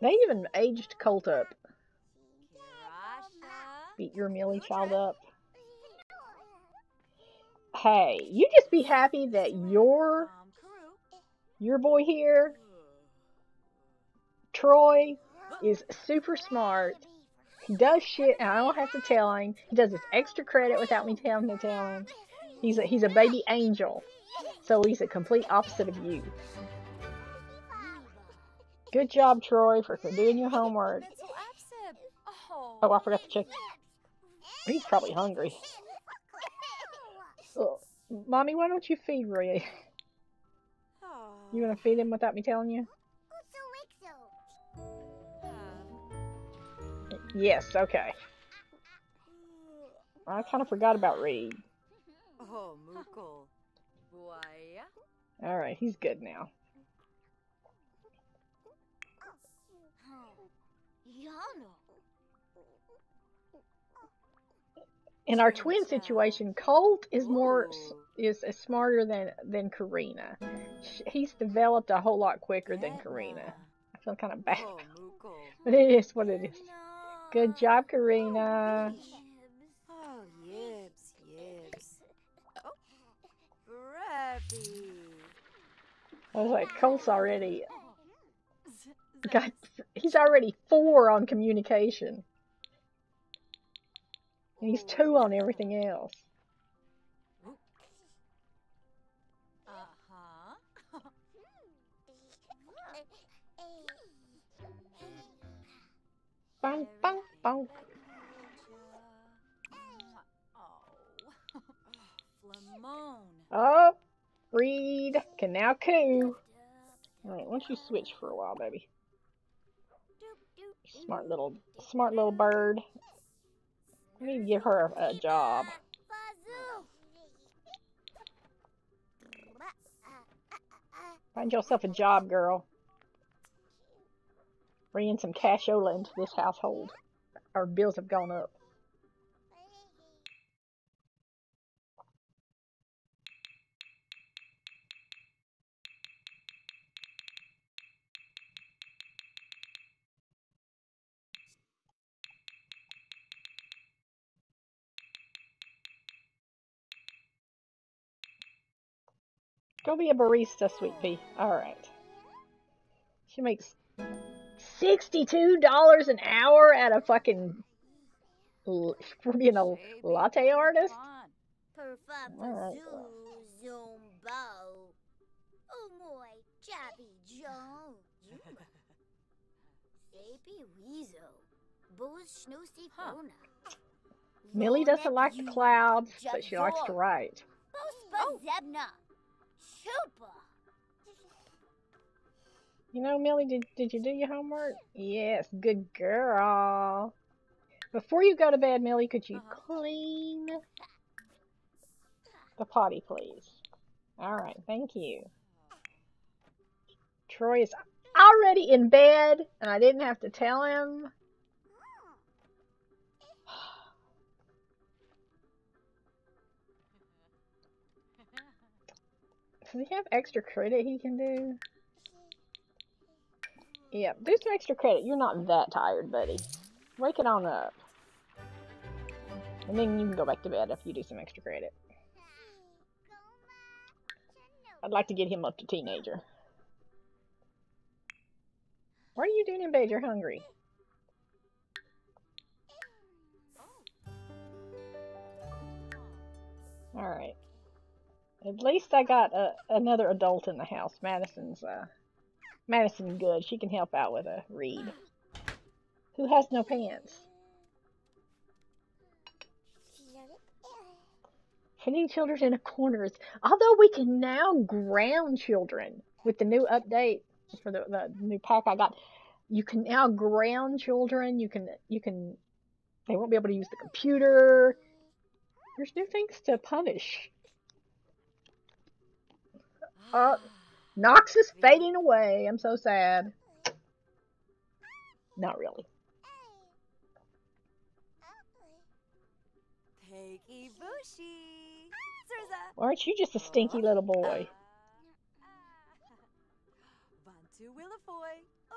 They even aged Colt up. Beat your Millie child up. Hey, you just be happy that your your boy here, Troy, is super smart He does shit, and I don't have to tell him. He does his extra credit without me telling him to tell him. He's a he's a baby angel, so he's a complete opposite of you. Good job, Troy, for doing your homework. Oh, I forgot to check. He's probably hungry. Ugh. Mommy, why don't you feed Ray? You gonna feed him without me telling you? Yes, okay. I kind of forgot about Reed. Oh, Mukul. Buaya? Alright, he's good now. In our twin situation, Colt is more is is smarter than than Karina. He's developed a whole lot quicker than Karina. I feel kind of bad, Oh, but it is what it is. Good job, Karina. I was like, Colt's already got. He's already four on communication, and he's two on everything else. Bang, bang, bang. Oh. oh. Reed can now coo. Alright, why don't you switch for a while, baby? Smart little, smart little bird. We need to give her a, a job. Find yourself a job, girl. Bringing some cashola into this household. Our bills have gone up. Go be a barista, sweet pea. Alright. She makes $62 an hour at a fucking. for being a latte artist? Millie doesn't like the clouds, but she likes to write. You know, Millie, did, did you do your homework? Yes, good girl. Before you go to bed, Millie, could you uh-huh. clean the potty, please? Alright, thank you. Troy is already in bed, and I didn't have to tell him. Does he have extra credit he can do? Yeah, do some extra credit. You're not that tired, buddy. Wake it on up. And then you can go back to bed if you do some extra credit. I'd like to get him up to teenager. What are you doing in bed? You're hungry. Alright. At least I got a, another adult in the house. Madison's, uh, Madison good. She can help out with a Reed. Who has no pants? Putting children in the corners. Although we can now ground children with the new update for the, the new pack I got, you can now ground children. You can you can they won't be able to use the computer. There's new things to punish. Uh, Knox is fading away. I'm so sad. Not really. Peggy Bushi. Zerza. Aren't you just a stinky little boy?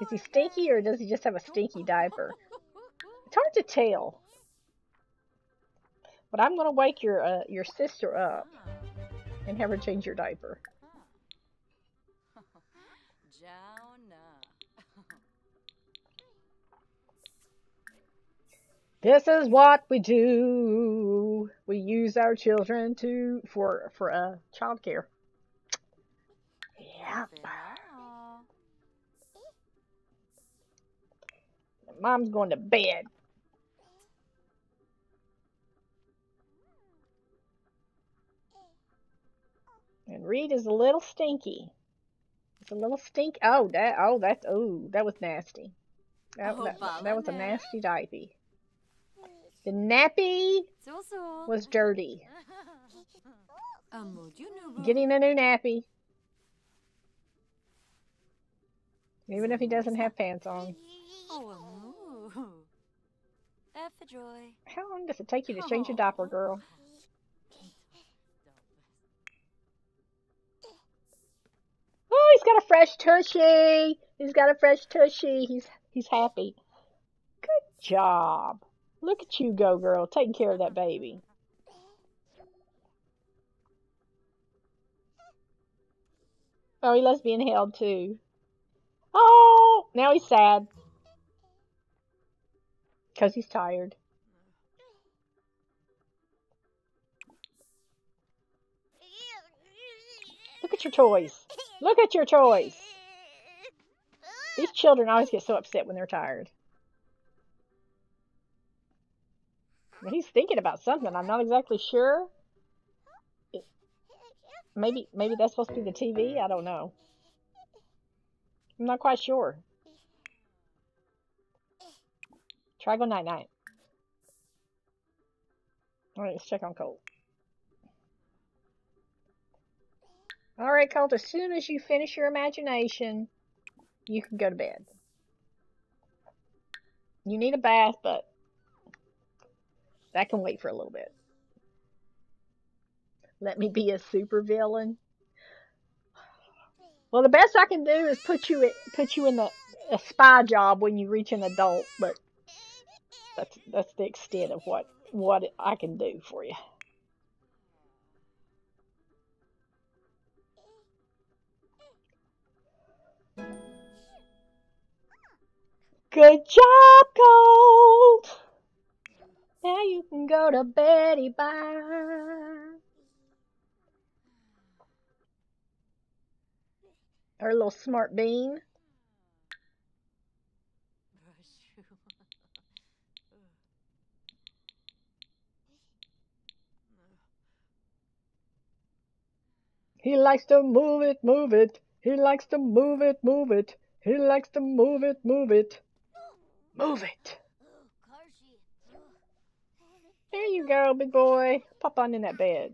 Is he stinky or does he just have a stinky diaper? It's hard to tell. But I'm gonna wake your uh, your sister up and have her change your diaper. This is what we do. We use our children to for for uh childcare. Yep. Mom's going to bed. And Reed is a little stinky. It's a little stink. Oh, that. Oh, that's. Oh, that was nasty. That, Oh, that, that was a nasty diaper. The nappy was dirty. Getting a new nappy. Even if he doesn't have pants on. Oh, amo. F for joy. How long does it take you to change a oh. diaper, girl? Oh, he's got a fresh tushy. He's got a fresh tushy. He's he's happy. Good job. Look at you go, girl, taking care of that baby. Oh, he loves being held too. Oh, now he's sad. Because he's tired. Look at your toys. Look at your toys. These children always get so upset when they're tired. He's thinking about something. I'm not exactly sure. Maybe maybe that's supposed to be the TV. I don't know. I'm not quite sure. Try go night night. All right, let's check on Colt. All right, Colt. As soon as you finish your imagination, you can go to bed. You need a bath, but that can wait for a little bit. Let me be a super villain. Well, the best I can do is put you in, put you in the a spy job when you reach an adult, but that's that's the extent of what what I can do for you. Good job, Colt. Now you can go to Betty Bye. Our little smart bean. He likes to move it, move it. He likes to move it, move it. He likes to move it, move it. Move it. There you go, big boy. Pop on in that bed.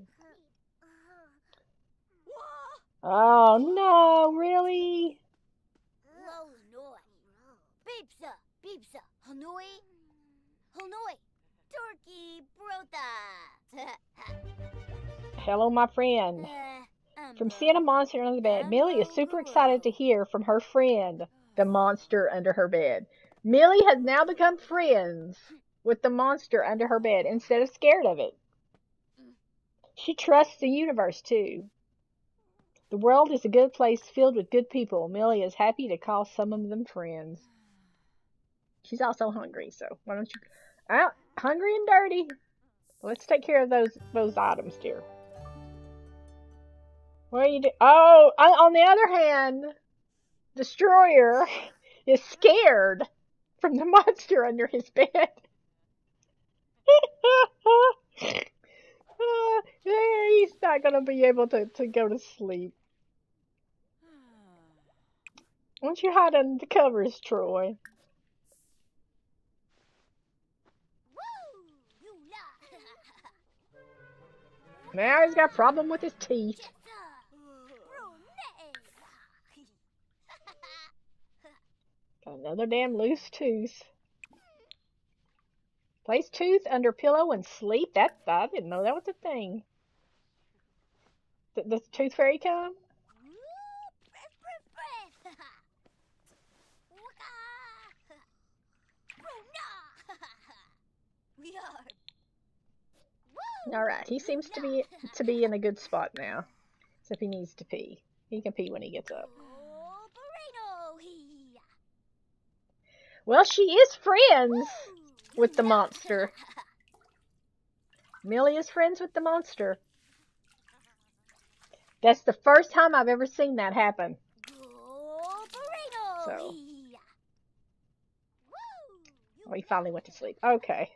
Oh no, really? Hanoi, Hanoi, Turkey, brota. Hello, my friend. From seeing a monster under the bed, Millie is super excited to hear from her friend, the monster under her bed. Millie has now become friends with the monster under her bed instead of scared of it. She trusts the universe too. The world is a good place filled with good people. Millie is happy to call some of them friends. She's also hungry, so why don't you out hungry and dirty? Let's take care of those those items, dear. What are you do? Oh, on on the other hand, Destroyer is scared from the monster under his bed. Uh, he's not gonna be able to, to go to sleep. Don't you hide under the covers, Troy? Now he's got a problem with his teeth. Got another damn loose tooth. Place tooth under pillow and sleep? That I didn't know that was a thing. Th- Does the tooth fairy come? We are. All right, he seems to be to be in a good spot now. Except he needs to pee. He can pee when he gets up. Well, she is friends with the monster. Millie is friends with the monster. That's the first time I've ever seen that happen. So. Oh, he finally went to sleep. Okay.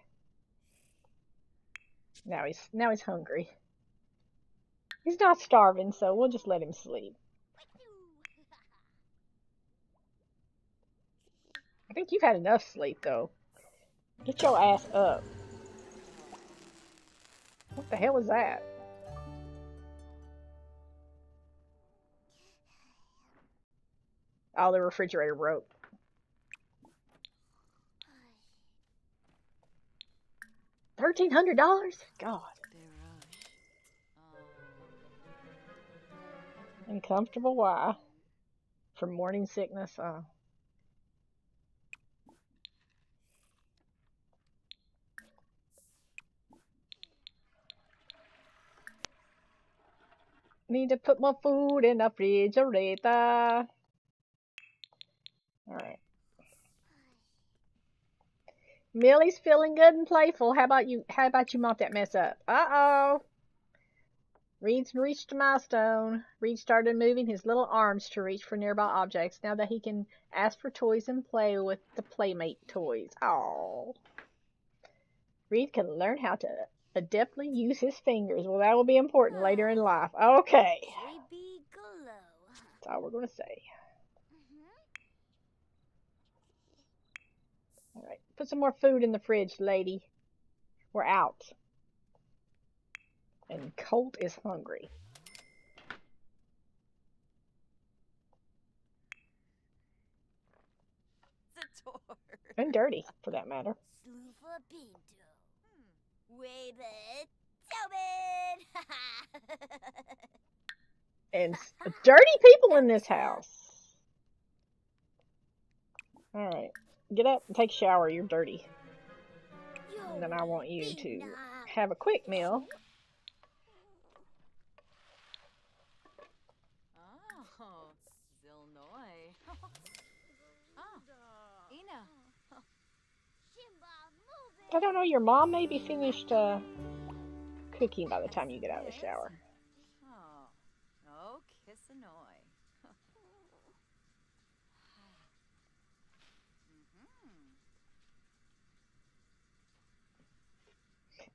Now he's now he's hungry. He's not starving, so we'll just let him sleep. I think you've had enough sleep though. Get your ass up. What the hell is that? Oh, the refrigerator broke. Thirteen hundred dollars? God. Uncomfortable? Why? From morning sickness? Uh. Need to put more food in the refrigerator. Alright. Millie's feeling good and playful. How about you how about you mop that mess up? Uh oh. Reed's reached a milestone. Reed started moving his little arms to reach for nearby objects now that he can ask for toys and play with the Playmate toys. Oh. Reed can learn how to adeptly use his fingers. Well, that will be important later in life. Okay. That's all we're going to say. All right. Put some more food in the fridge, lady. We're out. And Colt is hungry. And dirty, for that matter. Sloofa Pinto. Wave it. Tobin. And dirty people in this house. Alright. Get up and take a shower. You're dirty. And then I want you to have a quick meal. Oh, Zilnoy. ah, Ina. I don't know, your mom may be finished uh, cooking by the time you get out of the shower. Oh, oh, Kissanoy.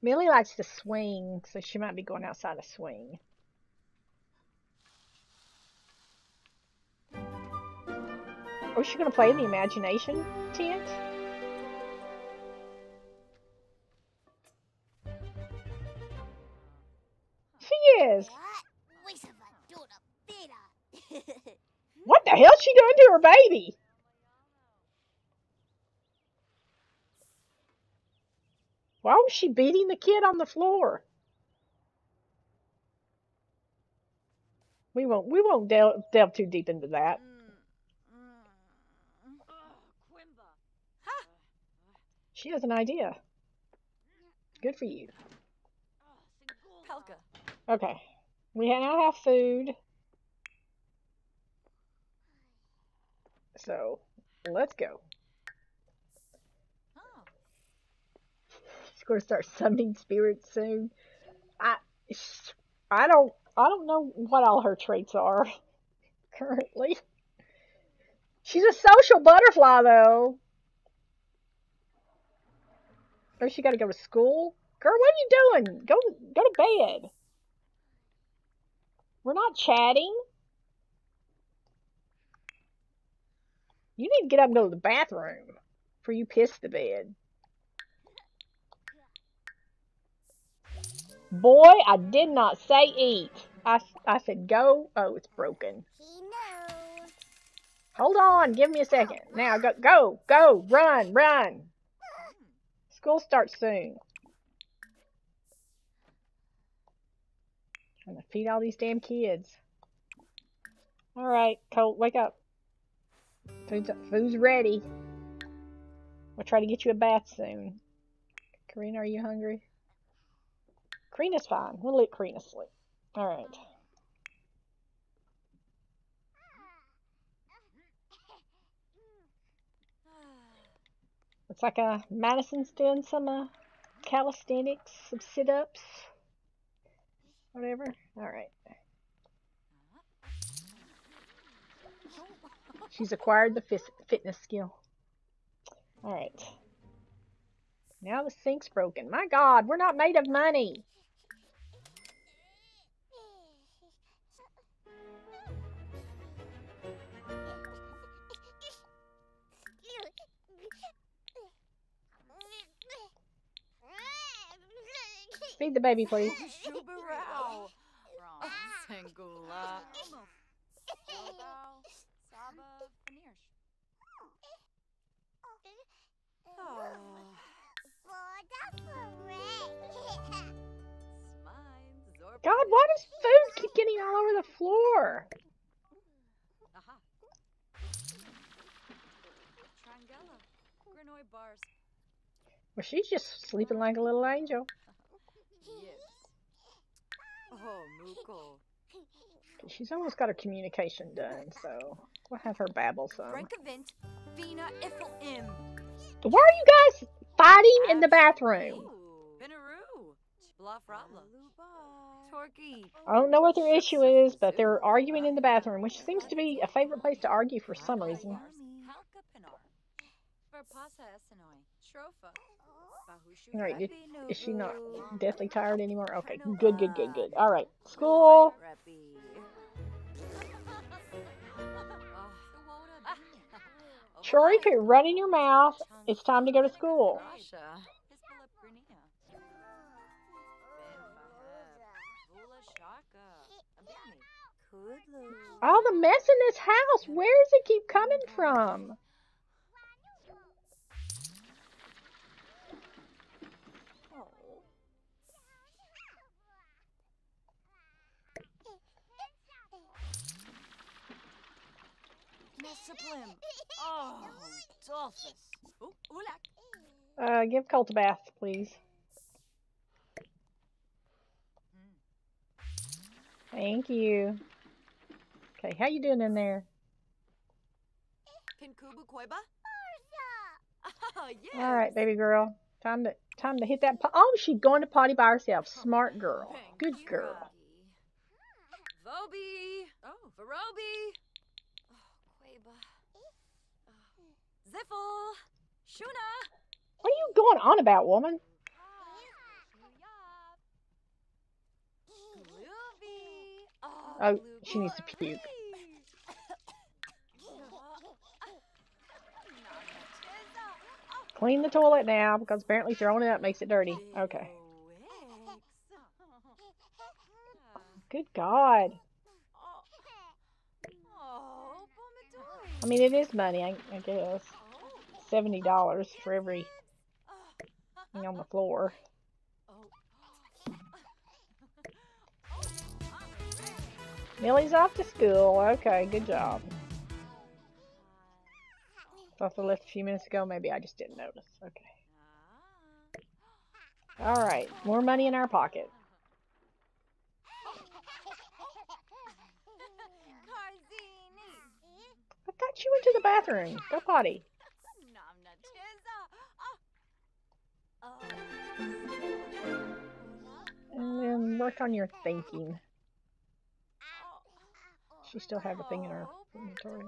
Millie likes to swing, so she might be going outside to swing. Oh, she gonna play in the imagination tent? Is. What the hell's she doing to her baby? Why was she beating the kid on the floor? We won't we won't delve, delve too deep into that. She has an idea. Good for you. Okay. We now have food. So, let's go. She's going to start summoning spirits soon. I I don't I don't know what all her traits are currently. She's a social butterfly though. Or she got to go to school. Girl, what are you doing? Go go to bed. We're not chatting. You need to get up and go to the bathroom before you piss the bed. Boy, I did not say eat. I, I said go. Oh, it's broken. Hold on. Give me a second. Now go, go, go. Run, run. School starts soon. Trying to feed all these damn kids. All right, Colt, wake up. Food's, food's ready. We'll try to get you a bath soon. Karina, are you hungry? Karina's fine. We'll let Karina sleep. All right. Looks like uh, Madison's doing some uh, calisthenics, some sit-ups, whatever. All right. She's acquired the fitness skill. All right. Now the sink's broken. My God, we're not made of money. Feed the baby, please. Saba. Panirsh. Oh. God, why does food keep getting all over the floor? Bars. Well, she's just sleeping like a little angel. Yips. Oh. She's almost got her communication done, so we'll have her babble some. Brenkavint. Vina Ifel Why are you guys fighting in the bathroom? Binaroo. Bluff Rabla. Torquay. I don't know what their issue is, but they're arguing in the bathroom, which seems to be a favorite place to argue for some reason. Halka Pinar. Verpasa Essenoi. Shrofa. Bahushu All right, did, is she not deathly tired anymore? Okay, good, good, good, good. All right, school. Repi. Chori, quit running your mouth. It's time to go to school. All the mess in this house. Where does it keep coming from? Messaplim. Oh, Dolphus. Oh, Ulak. Uh, give Colt a bath, please. Thank you. Okay, how you doing in there? Pinkubu Koiba? Oh, yes. All right, baby girl. Time to time to hit that. Po- oh, she's going to potty by herself. Smart girl. Good girl. Vobi. Oh, Varobi. Oh, Quaba. Oh. Ziffle. Shuna. What are you going on about, woman? Oh, she needs to puke. Clean the toilet now because apparently throwing it up makes it dirty. Okay. Good God. Oh, I mean, it is money, I, I guess. Seventy dollars for every thing on the floor. Millie's off to school. Okay, good job. Thought they left a few minutes ago. Maybe I just didn't notice. Okay. All right, more money in our pocket. I thought you went to the bathroom. Go potty. And then work on your thinking. She still have a thing in her inventory.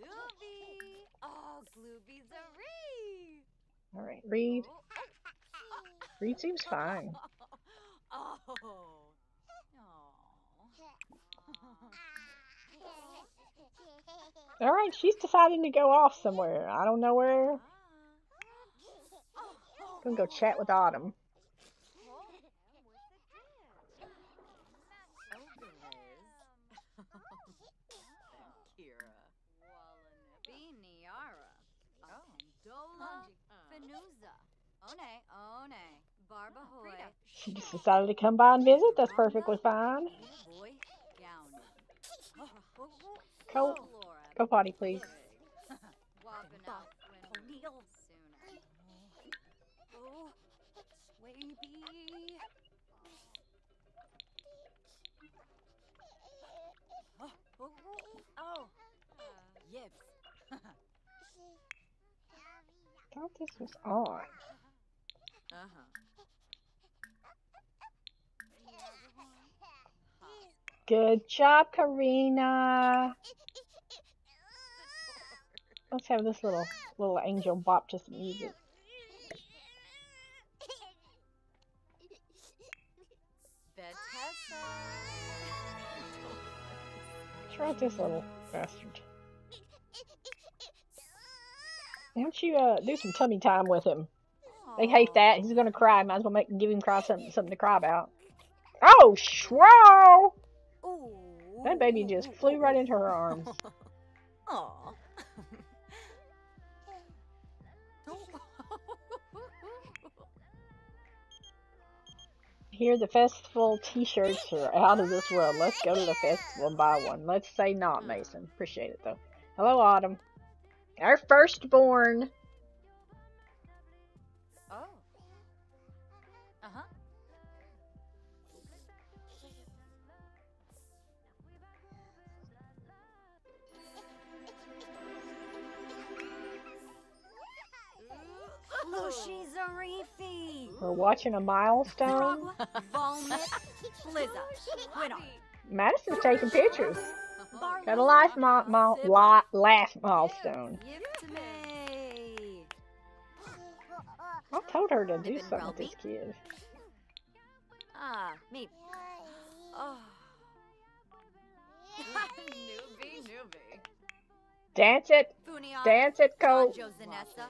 Gloovy. Oh, Gloovy's a re. All right, Reed. Reed seems fine. Oh. All right, she's deciding to go off somewhere. I don't know where. I'm Gonna go chat with Autumn. Kira. Biniara. Dola. Fenuza. One. One. Barbahoy. She just decided to come by and visit. That's perfectly fine. Boy. Go, potty, please. Yips. thought this was on. Uh-huh. Good job, Karina. Let's have this little little angel bop to some music. Try this little bastard. Why don't you uh, do some tummy time with him? They hate that. He's gonna cry. Might as well make give him cry something something to cry about. Oh, shrow! That baby just flew right into her arms. Aw. Here, the festival T-shirts are out of this world. Let's go to the festival and buy one. Let's say not, Mason. Appreciate it though. Hello, Autumn. Our firstborn. Lucy's a reefy. We're watching a milestone. Vomit. Blizza. Winner. Madison's taking pictures. Got a life mi- mile, li- last milestone. Give. I told her to do something with this Ralphie? kid. Ah, me. Oh. newbie, newbie. Dance it, dance it, Colt. Banjo Zanessa.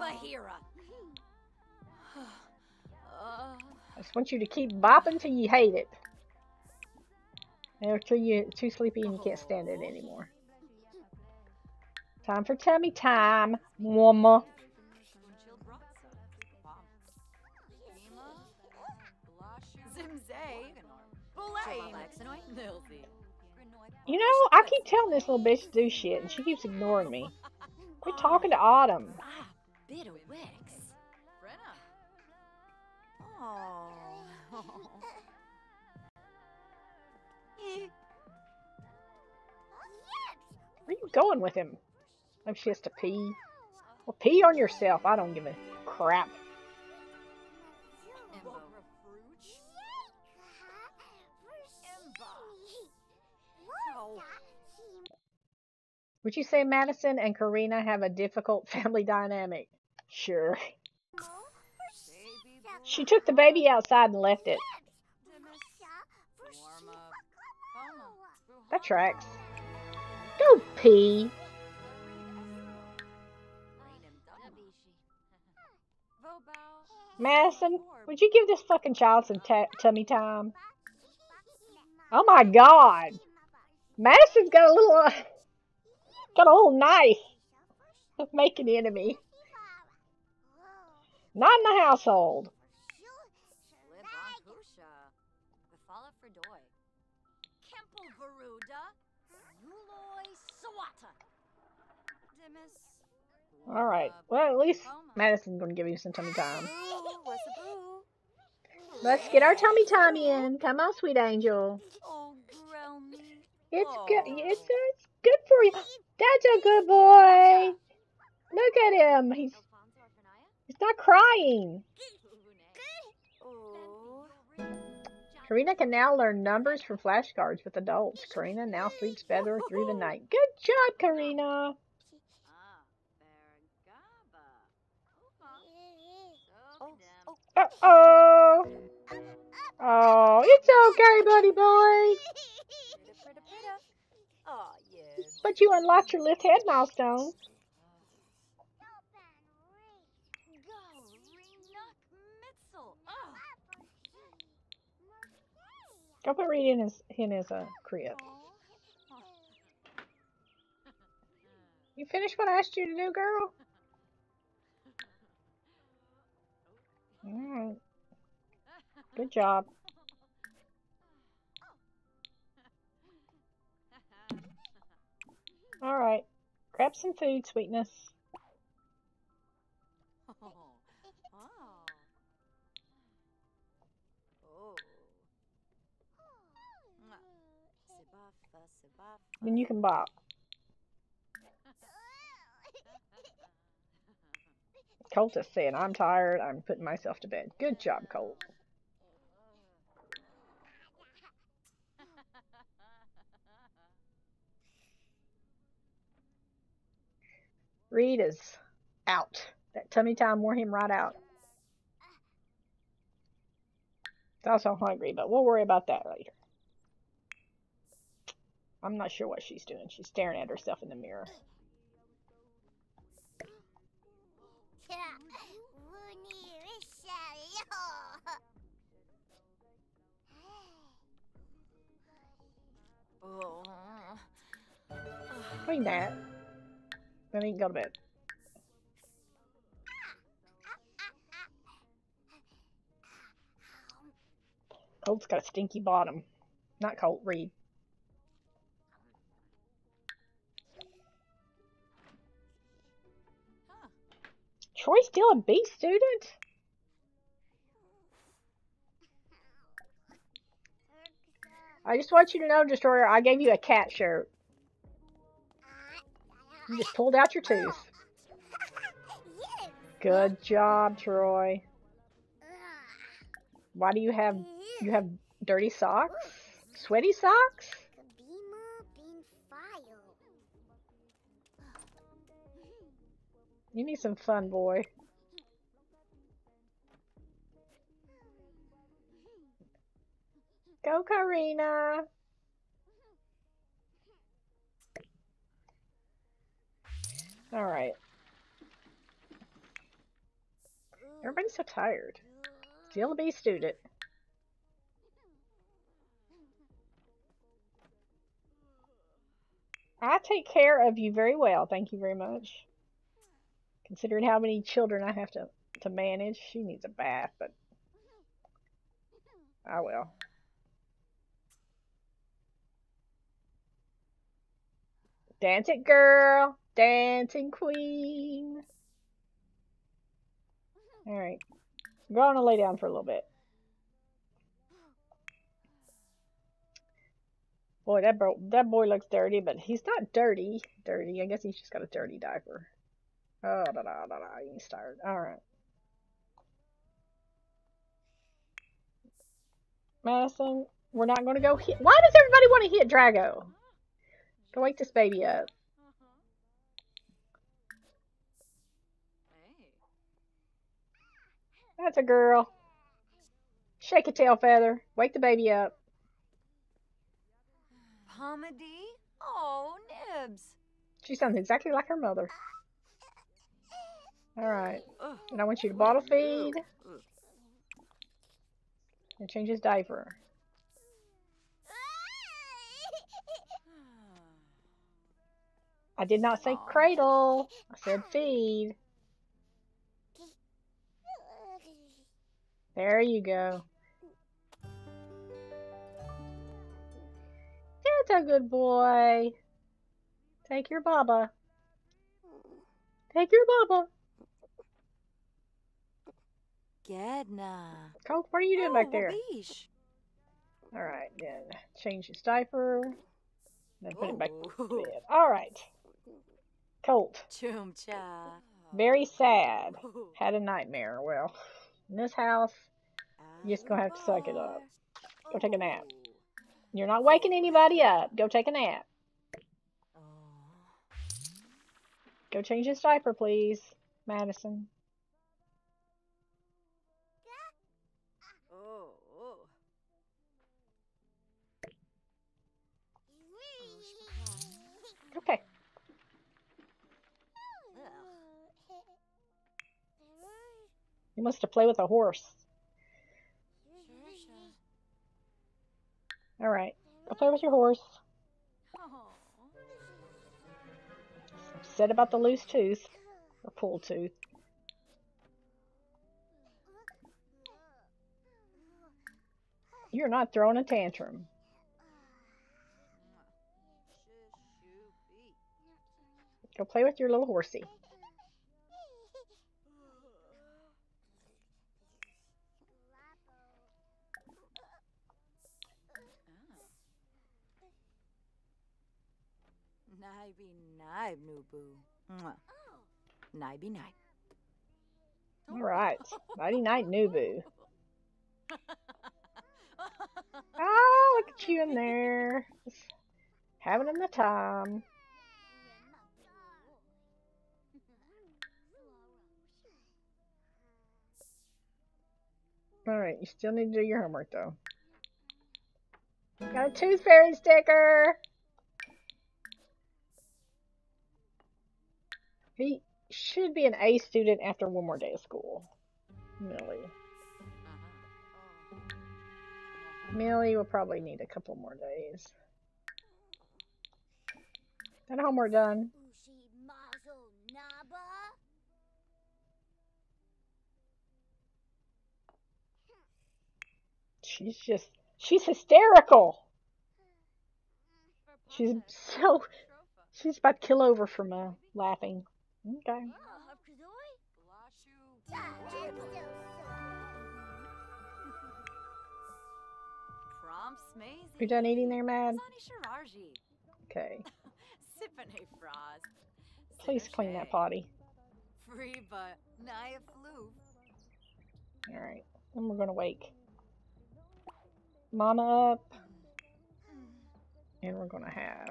Bahira. Uh, I just want you to keep bopping till you hate it. Or till you're too sleepy and you can't stand it anymore. Time for tummy time, mama. Chilled Bratza. Bomb. Nima. Blashu. Zimzay. Bulay. Laxanoy. Nilsy. You know, I keep telling this little bitch to do shit, and she keeps ignoring me. We're talking to Autumn. Where you going with him? Maybe she has to pee. Well, pee on yourself. I don't give a crap. Would you say Madison and Karina have a difficult family dynamic? Sure. She took the baby outside and left it. That tracks. Go pee. Madison, would you give this fucking child some tummy time? Oh my god. Madison's got a little, uh, got a little knife. Make an enemy. Not in the household. Alright. Uh, well, at least oh Madison's gonna give you some tummy time. Boo. What's a boo? Let's get our tummy time in. Come on, sweet angel. Oh, It's good. It's, it's good for you. That's a good boy. Look at him. He's he's not crying. Oh. Karina can now learn numbers from flashcards with adults. Karina now sleeps better through the night. Good job, Karina. Ah, Bergaba. Oh, Uh oh. Oh, it's okay, buddy boy. But you unlocked your lift head milestone. Go put Reed in his in his uh, crib. You finished what I asked you to do, girl? Alright. Good job. Alright. Grab some food, sweetness. Then you can bop. Colt is saying, I'm tired. I'm putting myself to bed. Good job, Colt. Reed is out. That tummy time wore him right out. He's also hungry, but we'll worry about that later. I'm not sure what she's doing. She's staring at herself in the mirror. Oh. Clean that. Then he can go to bed. Colt's got a stinky bottom. Not Colt, Reed. Troy's still a B student? I just want you to know, Destroyer, I gave you a cat shirt. You just pulled out your tooth. Good job, Troy. Why do you have you have dirty socks? Sweaty socks? You need some fun, boy. Go, Karina. All right. Everybody's so tired. Still a B student. I take care of you very well. Thank you very much. Considering how many children I have to, to manage, she needs a bath, but oh, I will. Dance it, girl. Dancing queen. Alright. Go on lay down for a little bit. Boy, that bro that boy looks dirty, but he's not dirty. Dirty. I guess he's just got a dirty diaper. Oh, da da da da. He's tired. Alright. Madison, we're not going to go hit. Why does everybody want to hit Drago? Go wake this baby up. Mm-hmm. That's a girl. Shake a tail feather. Wake the baby up. Pomady? Oh, Nibs. She sounds exactly like her mother. Alright. And I want you to bottle feed. And change his diaper. I did not say cradle. I said feed. There you go. That's a good boy. Take your baba. Take your baba. Gedna. Colt, what are you doing back oh, there? Bish. Alright, then change his diaper. Then put it back Oh. to bed. Alright. Colt. Very sad. Had a nightmare. Well, in this house, You're just gonna have to suck it up. Go take a nap. You're not waking anybody up. Go take a nap. Oh. Go change his diaper, please, Madison. He wants to play with a horse. All right. Go play with your horse. Upset about the loose tooth or pull tooth. You're not throwing a tantrum. Go play with your little horsey. Naibi naib nubu. Mwah. Oh. Naibi naib. All right. Nighty night, Nubu. Oh, look at you in there. Just having a time. Alright, you still need to do your homework though. Got a Tooth Fairy sticker! He should be an A student after one more day of school. Millie. Millie will probably need a couple more days. Got homework done. She's just, she's hysterical. She's so, she's about to kill over from uh, laughing. Okay. Oh, kazoi. Ah, jigsaw. Prom smazy. You done eating there, Mad? Okay. Sippin' a frost. Please clean that potty. Free but naya floof. Alright. Then we're gonna wake Mama up. And we're gonna have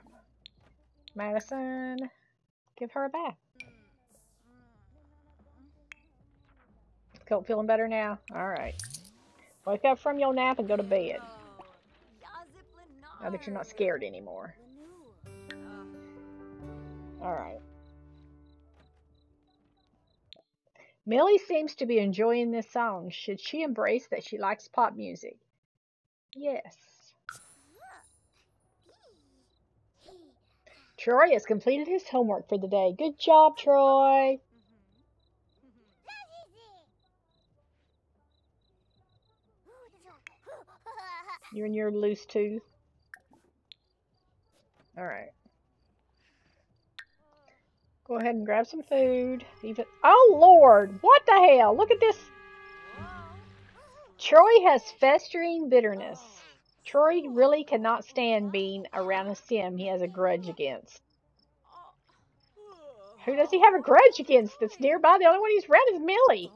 Madison give her a bath. Colt feeling better now? Alright. Wake up from your nap and go to bed. Now that you're not scared anymore. Alright. Millie seems to be enjoying this song. Should she embrace that she likes pop music? Yes. Troy has completed his homework for the day. Good job, Troy. You and your loose tooth. Alright. Go ahead and grab some food. Even Oh Lord, what the hell? Look at this. Troy has festering bitterness. Troy really cannot stand being around a sim he has a grudge against. Who does he have a grudge against that's nearby? The only one he's around is Millie.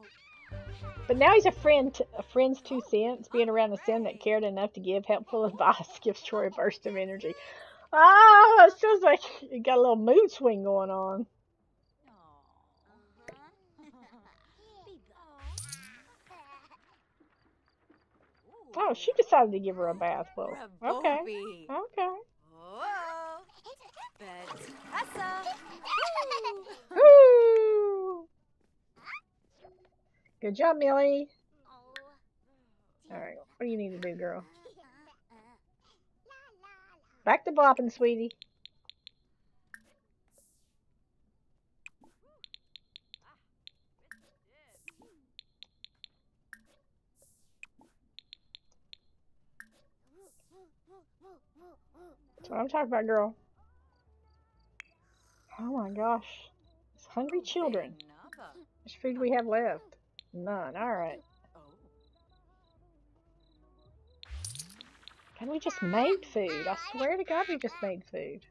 But now he's a friend, to, a friend's two cents. Being around a sim that cared enough to give helpful advice gives Troy a burst of energy. Ah, it sounds like you got a little mood swing going on. Oh, she decided to give her a bath. Well, okay, okay. Whoa. Bet. Asa. Woo! Good job, Millie. All right, what do you need to do, girl? Back to bopping, sweetie. That's what I'm talking about, girl. Oh my gosh. It's hungry children. How much food we have left? None. Alright. And we just made food. I swear to God we just made food.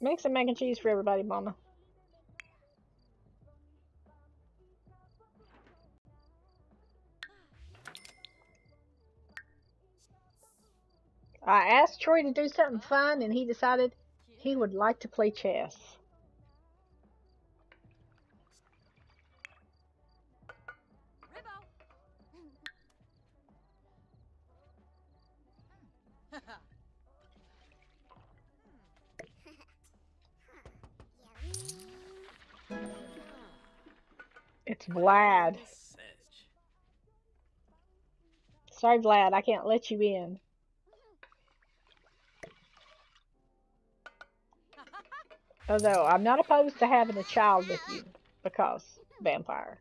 Make some mac and cheese for everybody, Mama. I asked Troy to do something fun and he decided he would like to play chess. It's Vlad. Sorry, Vlad, I can't let you in. Although I'm not opposed to having a child with you because vampire.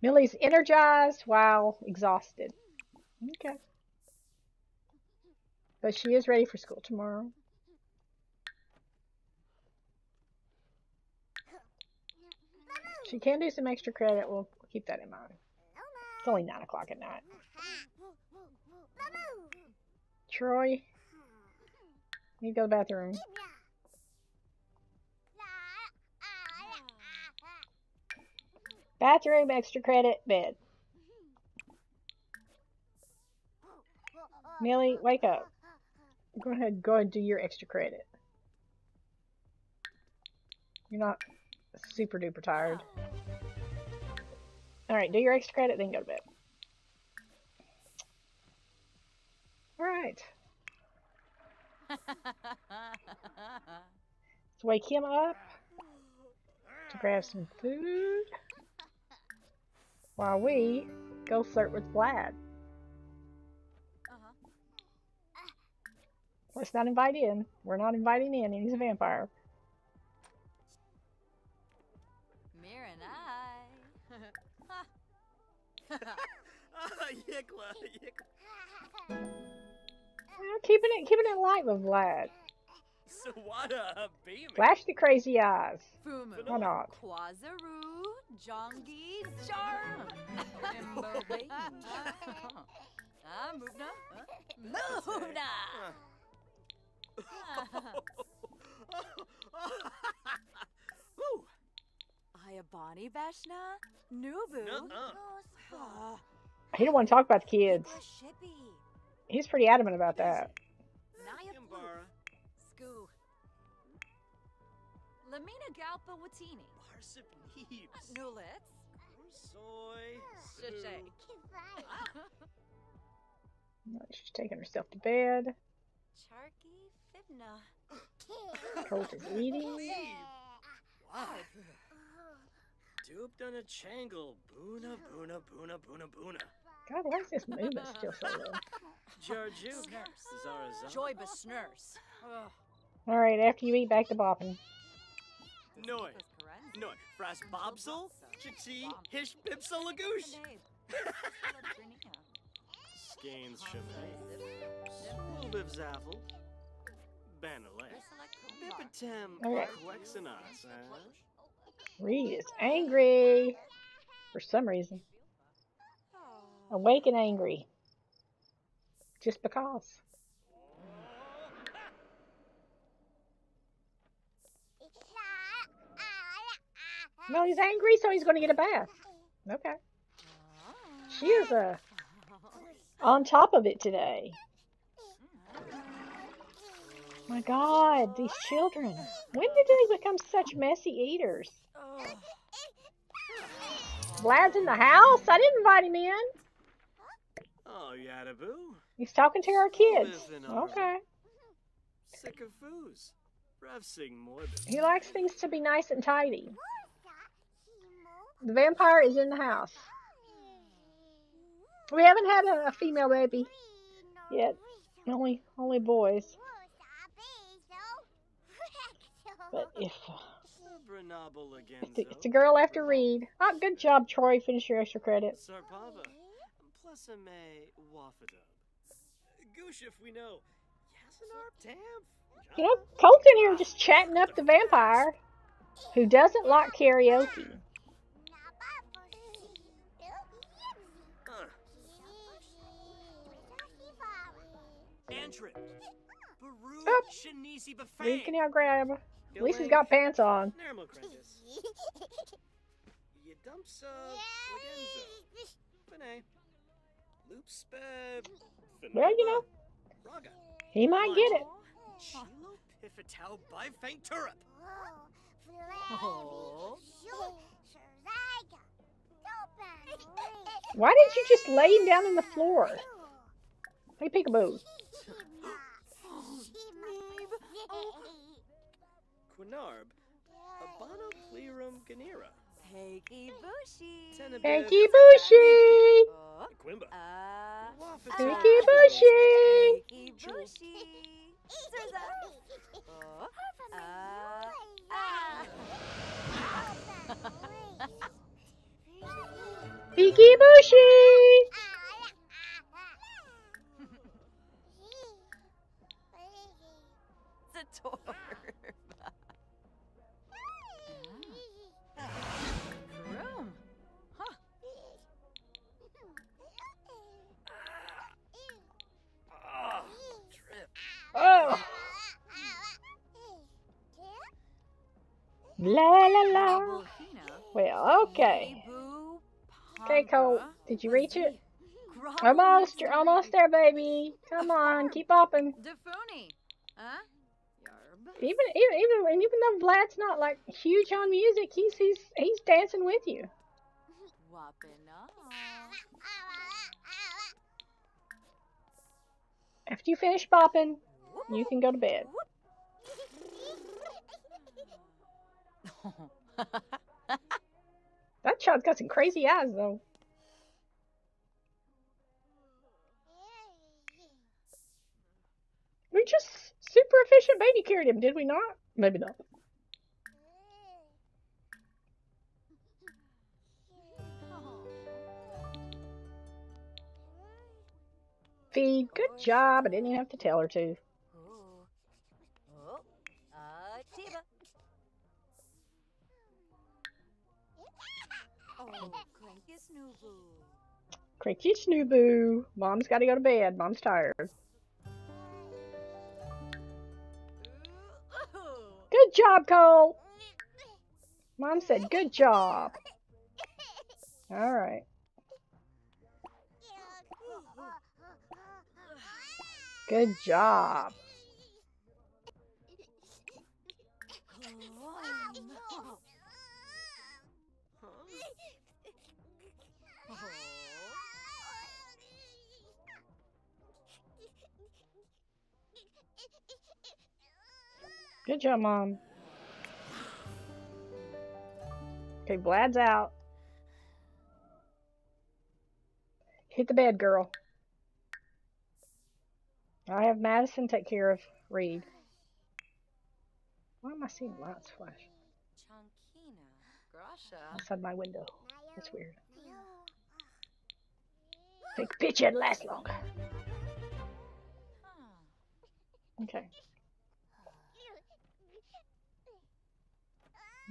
Millie's energized while exhausted. Okay. But she is ready for school tomorrow. She can do some extra credit. We'll keep that in mind. It's only 9 o'clock at night. Troy, you go to the bathroom. Bathroom, extra credit, bed. Millie, wake up. Go ahead, go and do your extra credit. You're not super duper tired. Alright, do your extra credit, then go to bed. Alright, let's wake him up to grab some food while we go flirt with Vlad. Uh-huh. Let's not invite in. We're not inviting in, and he's a vampire. Mir and I. Ah, Yikla, Yikla. Well, keeping it keeping it light with Vlad. Sawada, beaming. Flash the crazy eyes. Fumu. Why not? Kwazaru, Jongi, Charm. Imbo Ah, Muvna. Muvna. Ayabani Vashna, Nubu. nuh-uh. Ah, He don't want to talk about the kids. Shippy. He's pretty adamant about that. Lamina Galpa Watini. Parsip. Nulitz. Soy. She's taking herself to bed. Charky Fibna. Colt is eating. Doop done a changle. Boona, boona, boona, boona, boona. God, why is this movement still so low? Jarjuk. Zarazan. Joybus Nurse. All right, after you eat, back to bopping. Noi. Noi. Fras Bobsel. Chichi. Hish Pipsa Lagoosh. Skeins Shimmy. Ulbiv Zaffel. Banale. Bipitem. Okay. Eh? Reed is angry for some reason. Awake and angry. Just because. No, he's angry, so he's going to get a bath. Okay. She is uh, on top of it today. My God, these children. When did they become such messy eaters? Vlad's in the house? I didn't invite him in. Oh, Yadaboo. He's talking to our kids. Live in our- Okay. Sick of foos. Revsing morbid. He likes things to be nice and tidy. The vampire is in the house. We haven't had a, a female baby yet. Only only boys. But if, uh, Brenabel if it's a girl after Reed. Oh, good job, Troy. Finish your extra credit. Sarpava. Plus a. Goosh if we know. Yasinarp Tamp. You know, Colt's in here just chatting up the vampire who doesn't like karaoke. Uh, Antrim. Baru. Shanisi Reed, can Buffet. y'all grab? At least he's got pants on. Nermocrentis. Yadumsa Lagenzo. Fene. Loopspe. Well, you know, he might get it. Chilo by Fang Turip. Oh. Why didn't you just lay him down on the floor? Hey, peekaboo. Quinarb. Abano Plerum Ganira. Peggy Bushi. Tenebib. Hanky Bushy! Quimba. Ah. Hanky Bushy! Peggy Bushi. Zerza. Oh. La la la. Well, okay. Okay, Cole, did you reach it? Almost, you're almost there, baby. Come on, keep bopping. Defuni. Huh? Yarb. Even, even, even, and even though Vlad's not like huge on music, he's he's he's dancing with you. After you finish bopping, you can go to bed. That child's got some crazy eyes, though. We just super efficient baby carried him, did we not? Maybe not. Feed, good job. I didn't even have to tell her to. Cranky snoobu. Cranky Snooboo. Mom's got to go to bed. Mom's tired. Good job, Cole. Mom said good job. All right. Good job. Good job, Mom. Okay, Vlad's out. Hit the bed, girl. I have Madison take care of Reed. Why am I seeing lights flash. Outside my window? That's weird. Think bitch it'd last longer. Okay.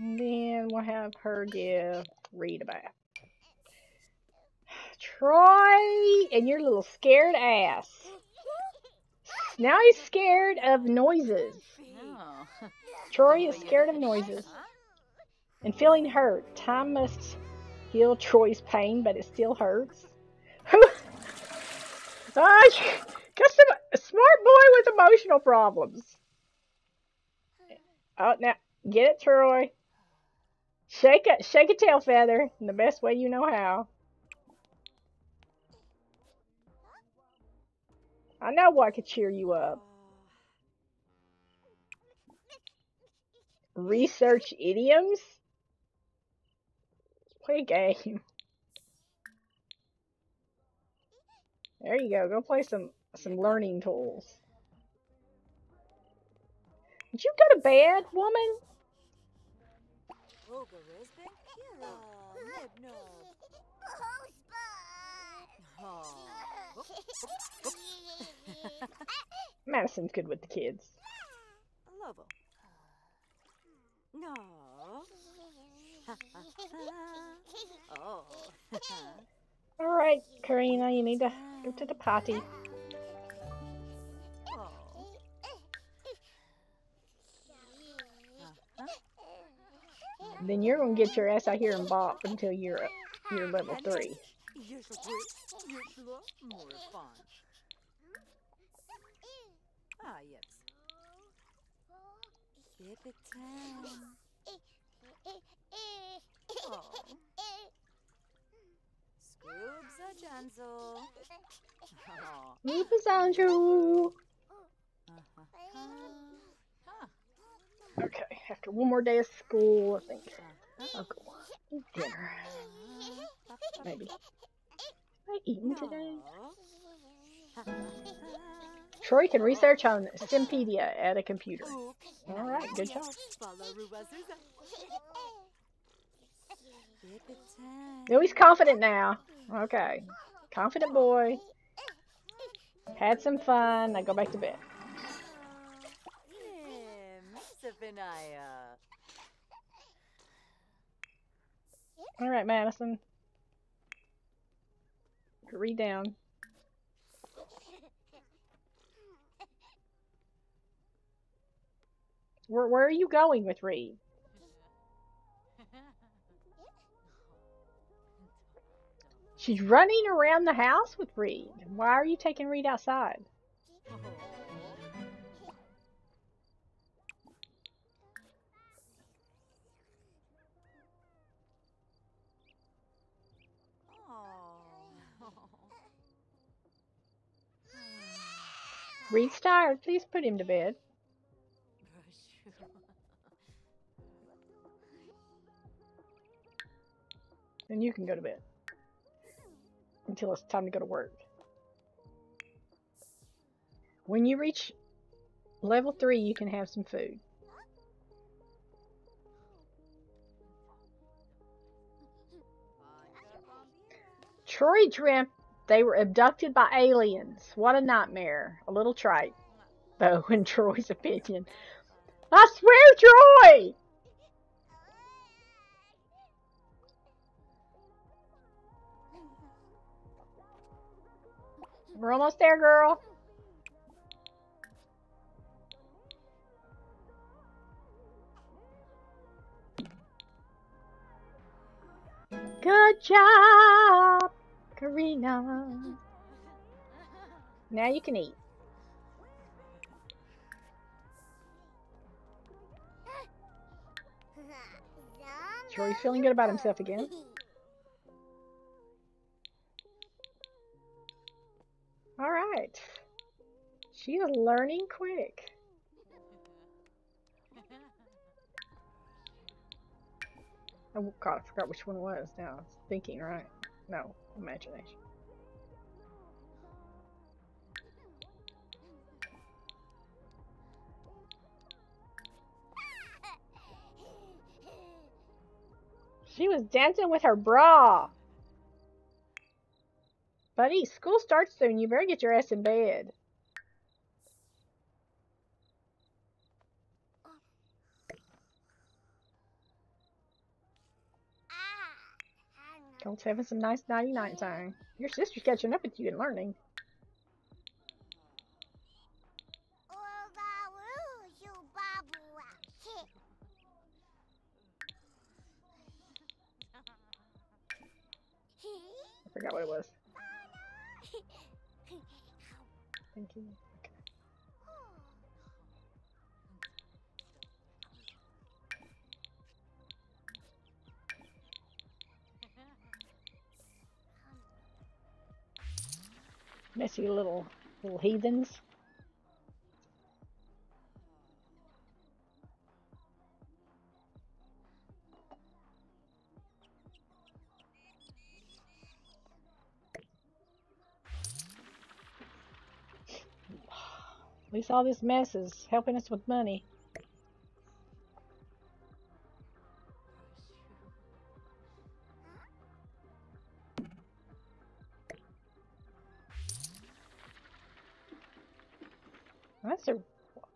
And then we'll have her give Reed a bath. Troy and your little scared ass. Now he's scared of noises. No. Troy is scared of noises and feeling hurt. Time must heal Troy's pain, but it still hurts. Ah, Got some a smart boy with emotional problems. Oh, now get it, Troy. Shake a shake a tail feather in the best way you know how. I know what could cheer you up. Research idioms. Play a game. There you go. Go play some some learning tools. Did you go to bed, woman? Roga Resben Kira. Nebno. Madison's good with the kids. Lobo. No. oh. All right, Karina, you need to go to the potty. Then you're gonna get your ass out here and bop until you're you're level three. Yes, a bit. Yes, a lot more fun. Ah, yes. It time. Oh. Scoobs a Janzo. Oh. Lupus Andrew. Uh-huh. Huh. Okay, after one more day of school, I think. I'll go eat dinner. Maybe. I eaten today. Troy can research on Simpedia at a computer. All right, good job. No, he's confident now. Okay, confident boy. Had some fun. Now go back to bed. haven't I? Uh... All right, Madison. Read down. Where, where are you going with Reed? She's running around the house with Reed. Why are you taking Reed outside? Reed's tired. Please put him to bed. Then you can go to bed. Until it's time to go to work. When you reach level 3, you can have some food. Troy dreamt they were abducted by aliens. What a nightmare. A little trite, though, in Troy's opinion. I swear, Troy! We're almost there, girl. Good job, Karina. Now you can eat. Troy's feeling good about himself again. Alright. She is learning quick. Oh god, I forgot which one it was now. It's thinking, right? No, imagination. She was dancing with her bra. Buddy, school starts soon. You better get your ass in bed. Colt's having some nice nighty night time. Your sister's catching up with you and learning. I forgot what it was. Thank you. Messy little little heathens. At least all this mess is helping us with money.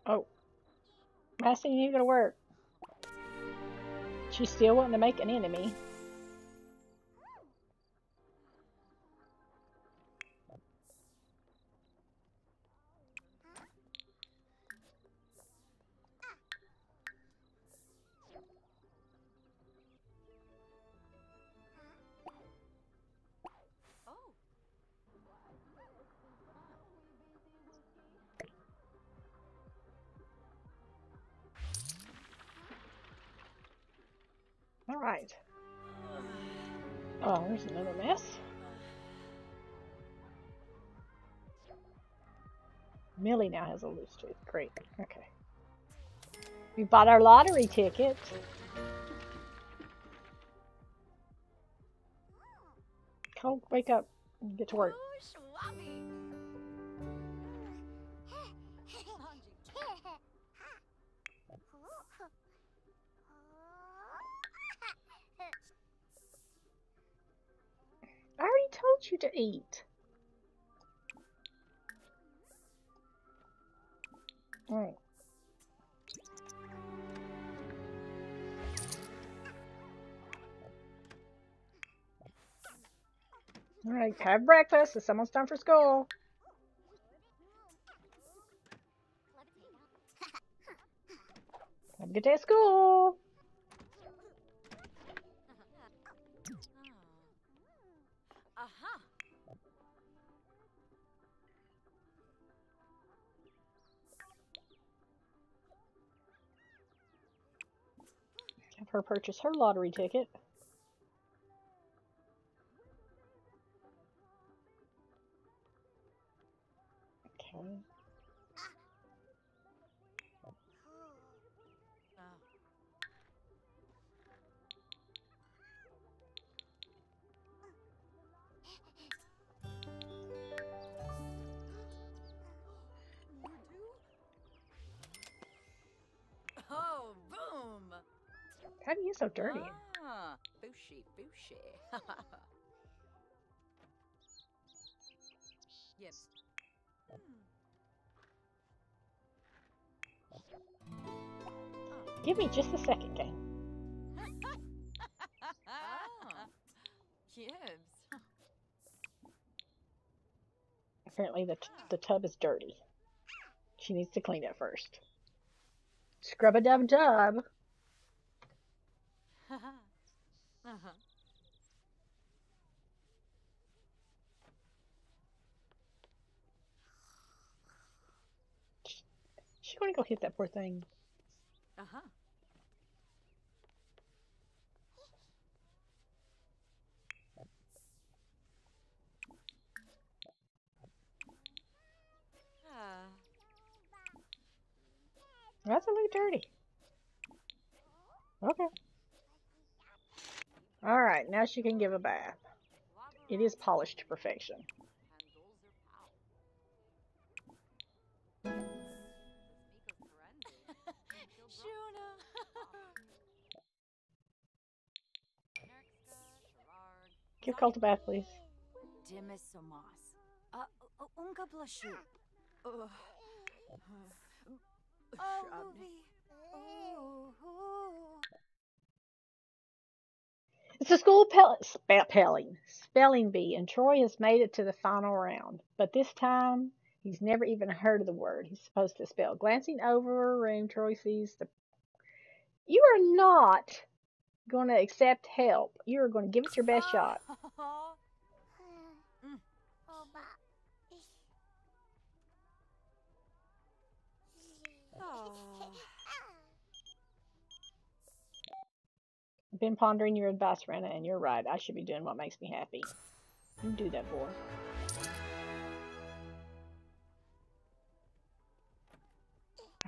Oh. Massey, you need to go to work. She's still wanting to make an enemy. Alright. Oh, there's another mess. Millie now has a loose tooth. Great. Okay. We bought our lottery ticket. Cole, wake up and get to work. You to eat. Alright. Alright, have breakfast. It's almost time for school. Have a good day at school. Her purchase her lottery ticket. So dirty? Ah, booshy, booshy. yes. Give me just a second. Ah, yes. Apparently the, t- the tub is dirty. She needs to clean it first. Scrub a dub dub. uh-huh. She's gonna go hit that poor thing. Uh-huh. Ah. That's a little dirty. Okay. Alright, now she can give a bath. It is polished to perfection. Give Colt a bath, please. Dimas Somas. Unka blashu. Oh, It's a school pel- spelling, spelling bee, and Troy has made it to the final round. But this time, he's never even heard of the word he's supposed to spell. Glancing over a room, Troy sees the. You are not going to accept help. You are going to give it your best shot. I've been pondering your advice, Rena, and you're right. I should be doing what makes me happy. You do that, boy.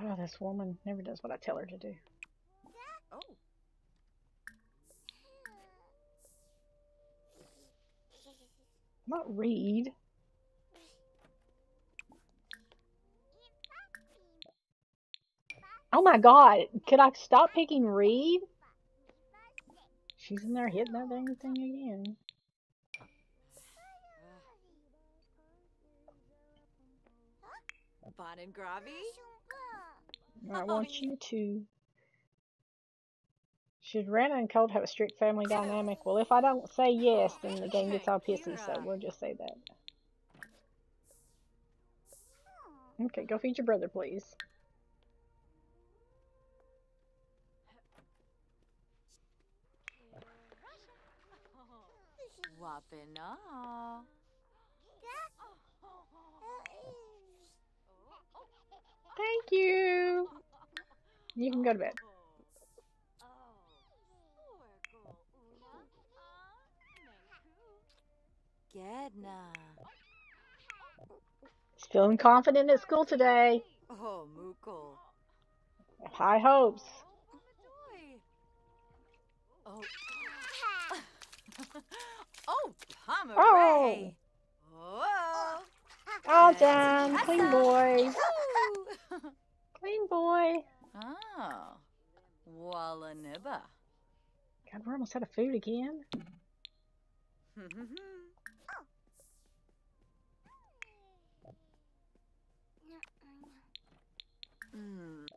Oh, this woman never does what I tell her to do. Oh. Not Reed. Oh my god, could I stop picking Reed? She's in there hitting that dang thing again. Bon and Gravi? I want you to. Should Rana and Colt have a strict family dynamic? Well, if I don't say yes, then the game gets all pissy, so we'll just say that. Okay, go feed your brother, please. Wapina. Thank you. You can go to bed. Gedna. Feeling confident at school today. Oh, Mukul. High hopes. Oh. oh, Pomeray. Oh. Whoa. All done. Clean boy. Clean boy. oh. Walla nibba. God, we're almost out of food again. mm. Mm.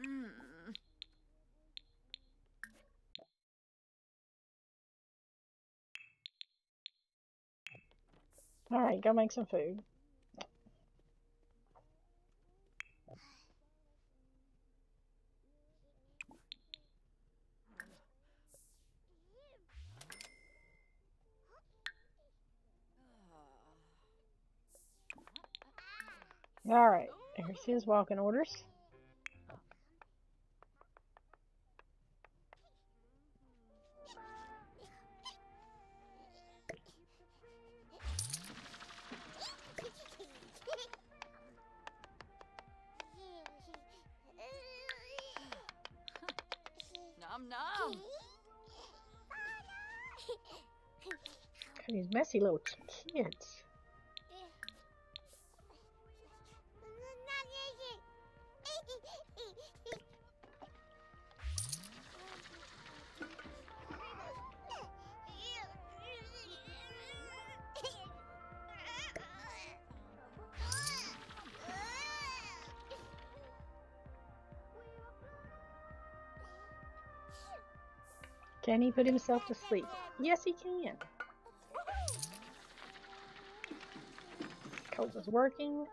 Mm. All right, go make some food. All right, here's his walking orders. Nom nom. These messy little kids. Can he put himself to sleep? Yes, he can. Colt is working.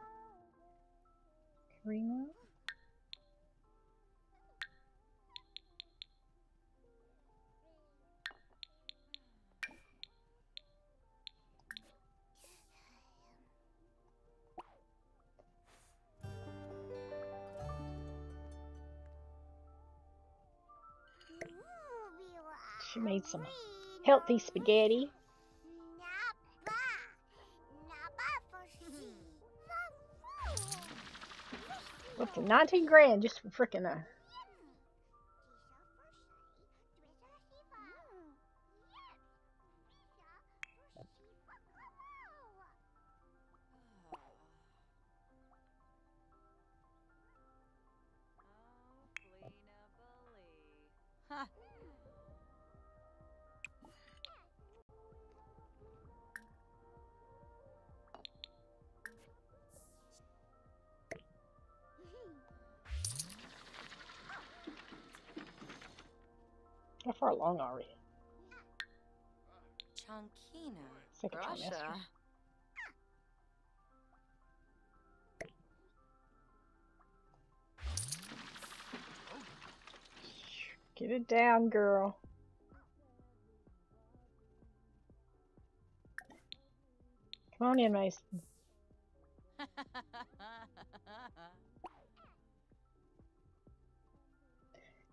Karina. Made some healthy spaghetti. What's it, 19 grand just for frickin' a. far along are we? Chunkina. Russia. Get it down, girl. Come on in, Mason.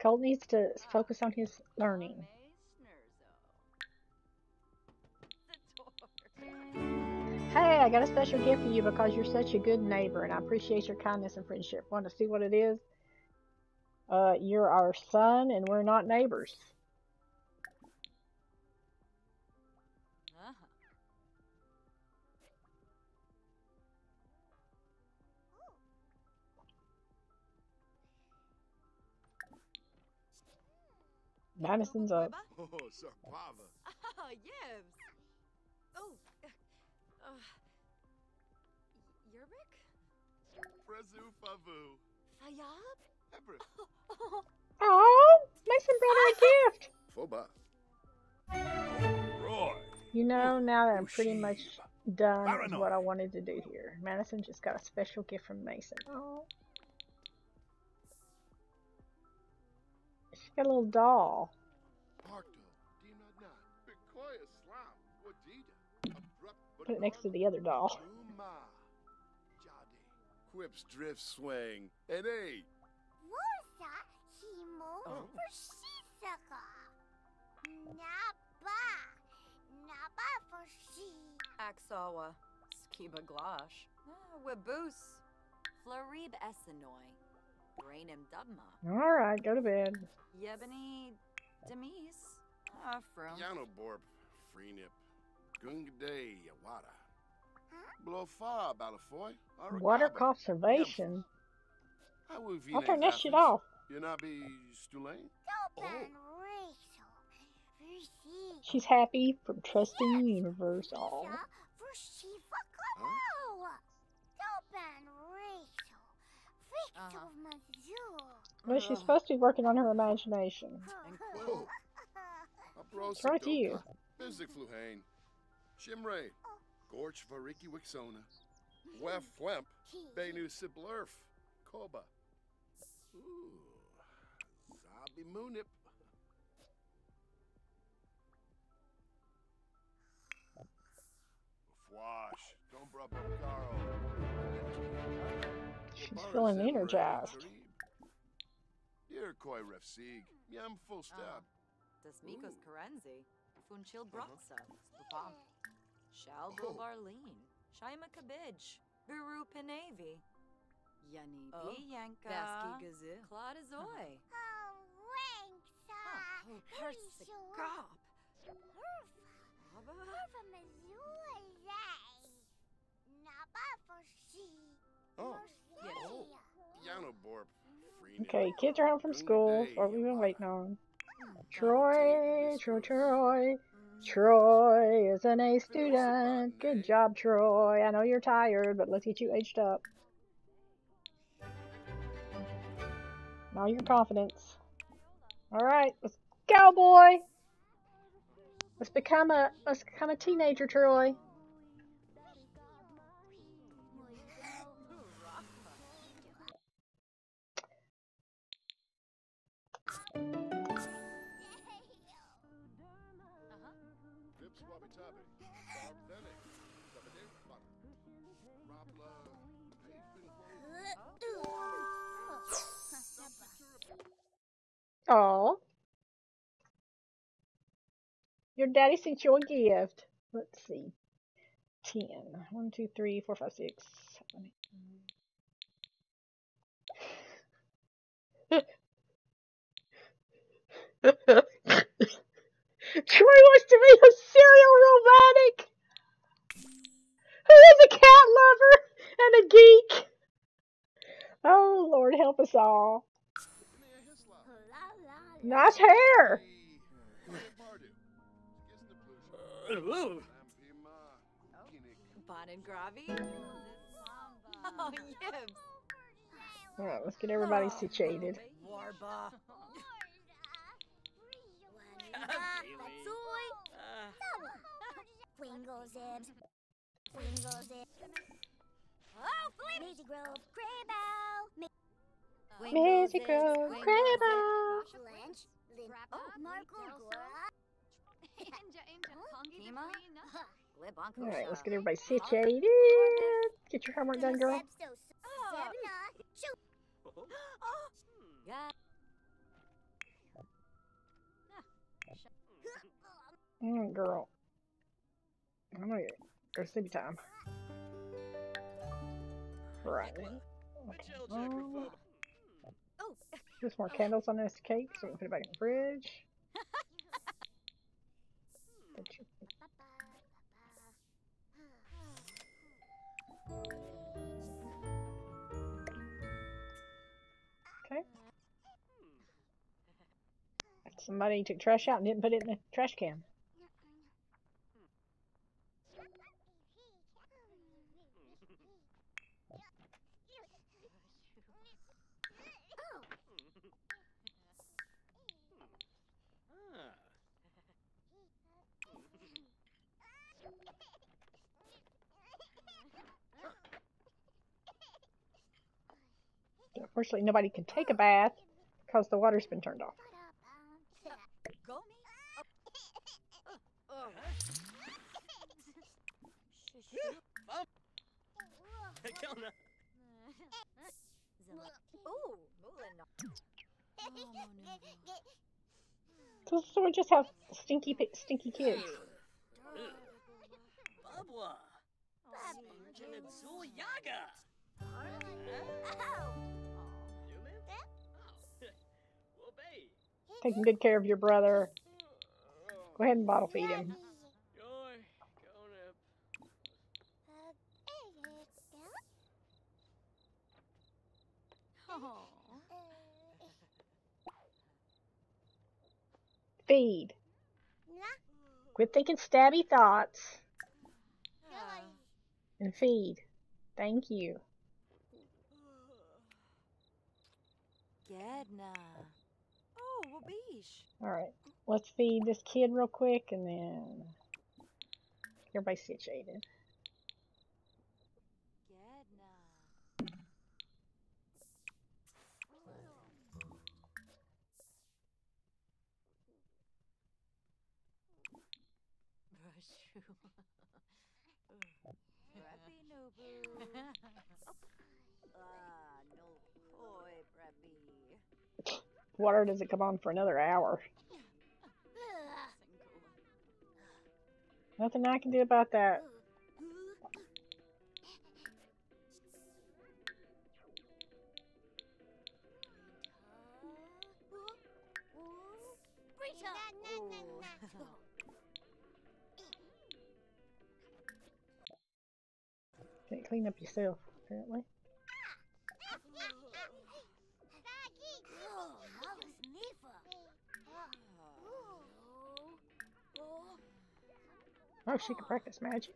Colt needs to focus on his learning. Hey, I got a special gift for you because you're such a good neighbor and I appreciate your kindness and friendship. Want to see what it is? Uh, you're our son and we're not neighbors. Madison's up. Oh, Sarpava. Ah, yes. Oh. Uh, Yerbik? Prezu Favu. Fayab? Ebre. Oh, Mason brought her a gift. Roy. You know, now that I'm pretty much done with what I wanted to do here. Madison just got a special gift from Mason. Oh. Got a little doll. Parto. Dinadna. Bikoya Slam. Wadida. Abrupt. Put it next to the other doll. Quips drift swing. And eight. Himo Persisaka. Naba. Naba for she. Axawa. Skiba Glash. Ah, Webus. Florib Essenoi. Brainim Dubma. Alright, go to bed. Yebony Demise. Ah, from. Yano Borb. Freenip. Gungaday. Yawada. Blofa. Balafoy. Water conservation. I'll turn that shit off. You not be Stulain? Dopan She's happy from trusting the universe. Oh. Rachel Mazu. Well, she's supposed to be working on her imagination. Whoa. It's right to you. Bizik Fluhane. Shimray. Gorch Variki Wixona. Wef Flemp. Benu Siblurf. Koba. Ooh. Zabi Moonip. Fwash. Don't brub Carl. Feeling energized. Here, koi refsig. Yam full oh. stop. Desmikos Karenzi. Funchil Broksa. Spapam. Shal Oh. Shaima Kabij. Biru Penavi. Yanibi Oh, Yanka. Vasky Gazoo. Claude Azoy. Uh-huh. Oh, Wanksa. Oh, Percy Gop. Urfa. Urfa Mazulay. Napa for she. Oh. Oh. Okay, kids are home from school. What we been waiting on? Troy, Troy, Troy. Troy is an A student. Good job, Troy. I know you're tired, but let's get you aged up. Now your confidence. All right, let's go, boy. Let's become a let's become a teenager, Troy. Oh. Your daddy sent you a gift. Let's see. Ten. One, two, three, four, five, six, seven, eight, nine. Troy wants to be a serial romantic. Who is a cat lover and a geek? Oh Lord, help us all. Nice hair. Ooh. Bon and Gravi. Oh, Yibs. All right, let's get everybody situated. Warba. Ah, Wingle zibs. Wingle zibs. Oh, Lazy Grove. Crabbow. Magic Grove, Crabbo. Lynch. Lynch. Oh, Markle Gora. Kima. Lib Uncle All right, let's get everybody situated. Get your homework done, girl. Zebna. Shoot. Yeah. Mm, girl. I'm gonna go sleepy time. Right. Okay. Um, Just more candles on this cake so we can put it back in the fridge. Okay. Somebody took trash out and didn't put it in the trash can. Unfortunately, nobody can take a bath because the water's been turned off. go me. Kelna. Ooh, Mulin. So, so we just have stinky, stinky kids. Bubwa. Spargin Taking good care of your brother. Go ahead and bottle feed him. Feed. Quit thinking stabby thoughts and feed. Thank you. Oh, Wabish. All right, let's feed this kid real quick and then everybody situated. Gedna. Brushu. Rappy Nubu. Ah, water doesn't come on for another hour. Nothing I can do about that. Can't clean up yourself, apparently. Oh, she can practice magic.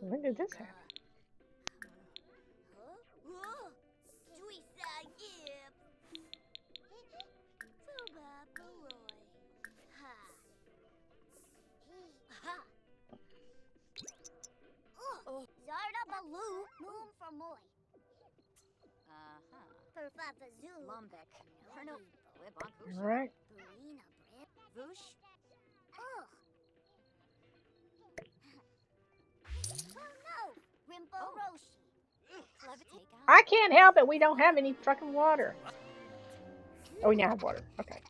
When did this happen? Zarda Baloo, for Moy. Uh-huh. Zoo. Lumbek. Perno. Wibonkush. I can't help it, we don't have any fucking water. Oh, we now have water. Okay.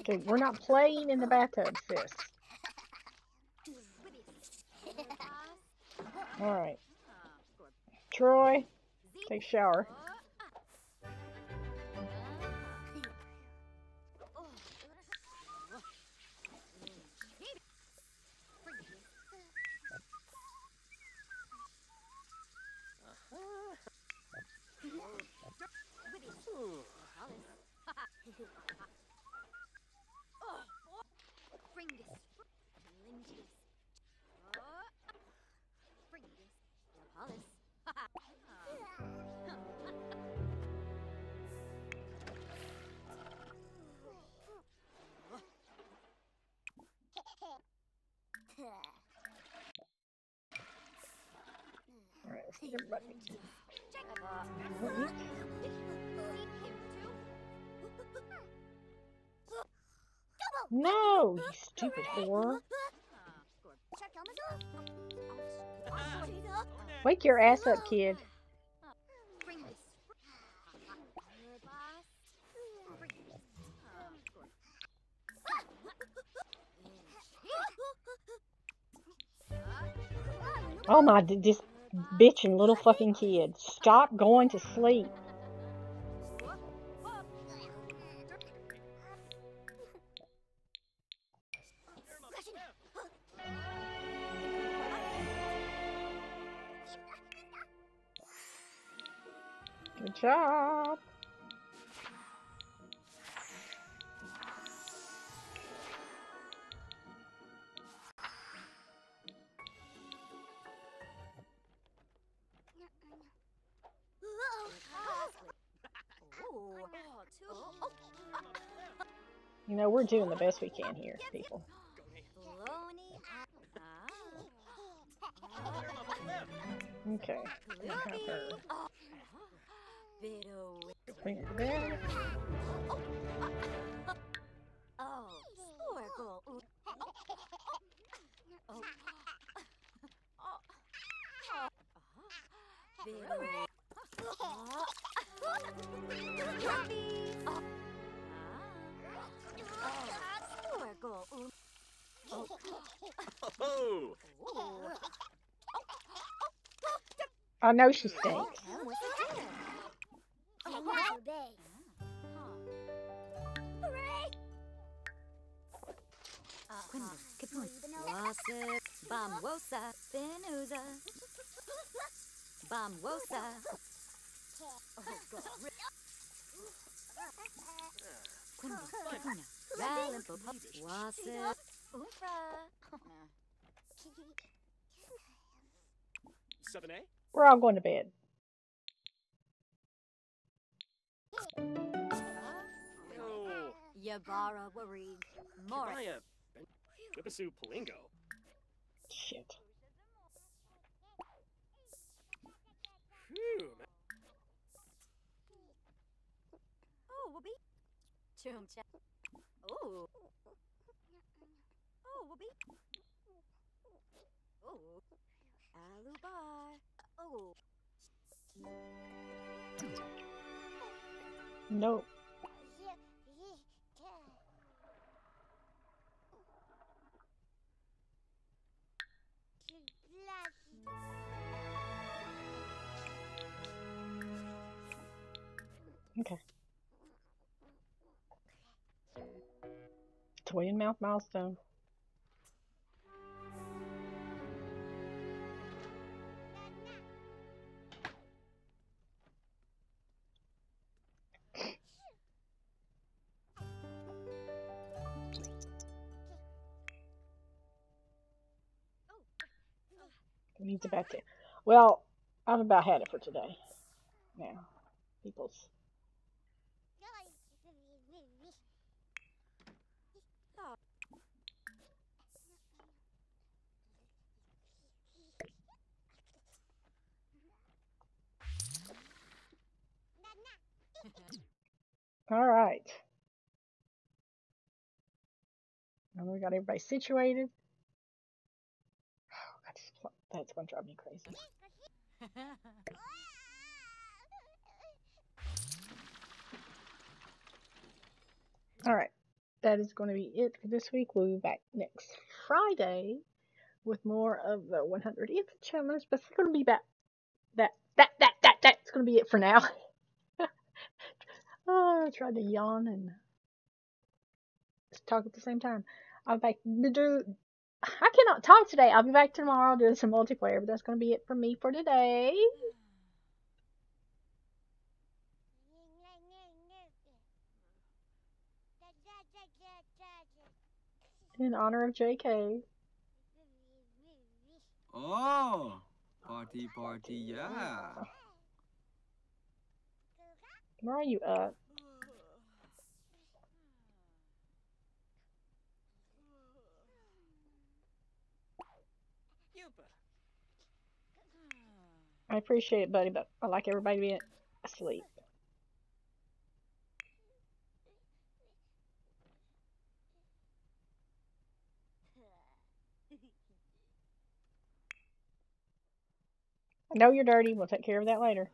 Okay, we're not playing in the bathtub, sis. Alright. Troy, take a shower. Get What No, you stupid whore. Wake your ass up, kid. Oh my, this bitching little fucking kid. Stop going to sleep. Good job. You know, we're doing the best we can here, people. Okay. Oh, Sporgle. Oh. Vero. Oh. I know she stinks. We're all going to bed. Yabara Warig, Morris, Maya Palingo. Shit. Phew, man. Oh, whoopee. Choom cha. Oh. Oh, whoopee. Oh. Alubar. Oh. Nope. Okay. Toy and mouth milestone. Needs about to. Well, I've about had it for today. Now, people's. All right. Now we got everybody situated. Oh, God, this pl- that's gonna drive me crazy. All right, that is going to be it for this week. We'll be back next Friday with more of the 100 infant challenge, but it's going to be back. That that that that that's going to be it for now. oh, I tried to yawn and talk at the same time. I'll be back. I cannot talk today. I'll be back tomorrow doing some multiplayer, but that's going to be it for me for today. In honor of JK. Oh, party, party, yeah. Where are you at? I appreciate it, buddy, but I like everybody being asleep. I know you're dirty. We'll take care of that later.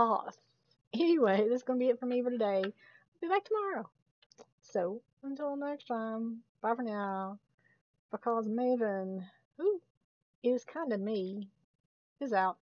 Anyway, this is going to be it for me for today. I'll be back tomorrow. So, until next time, bye for now. Because Maven, who is kind of me, is out.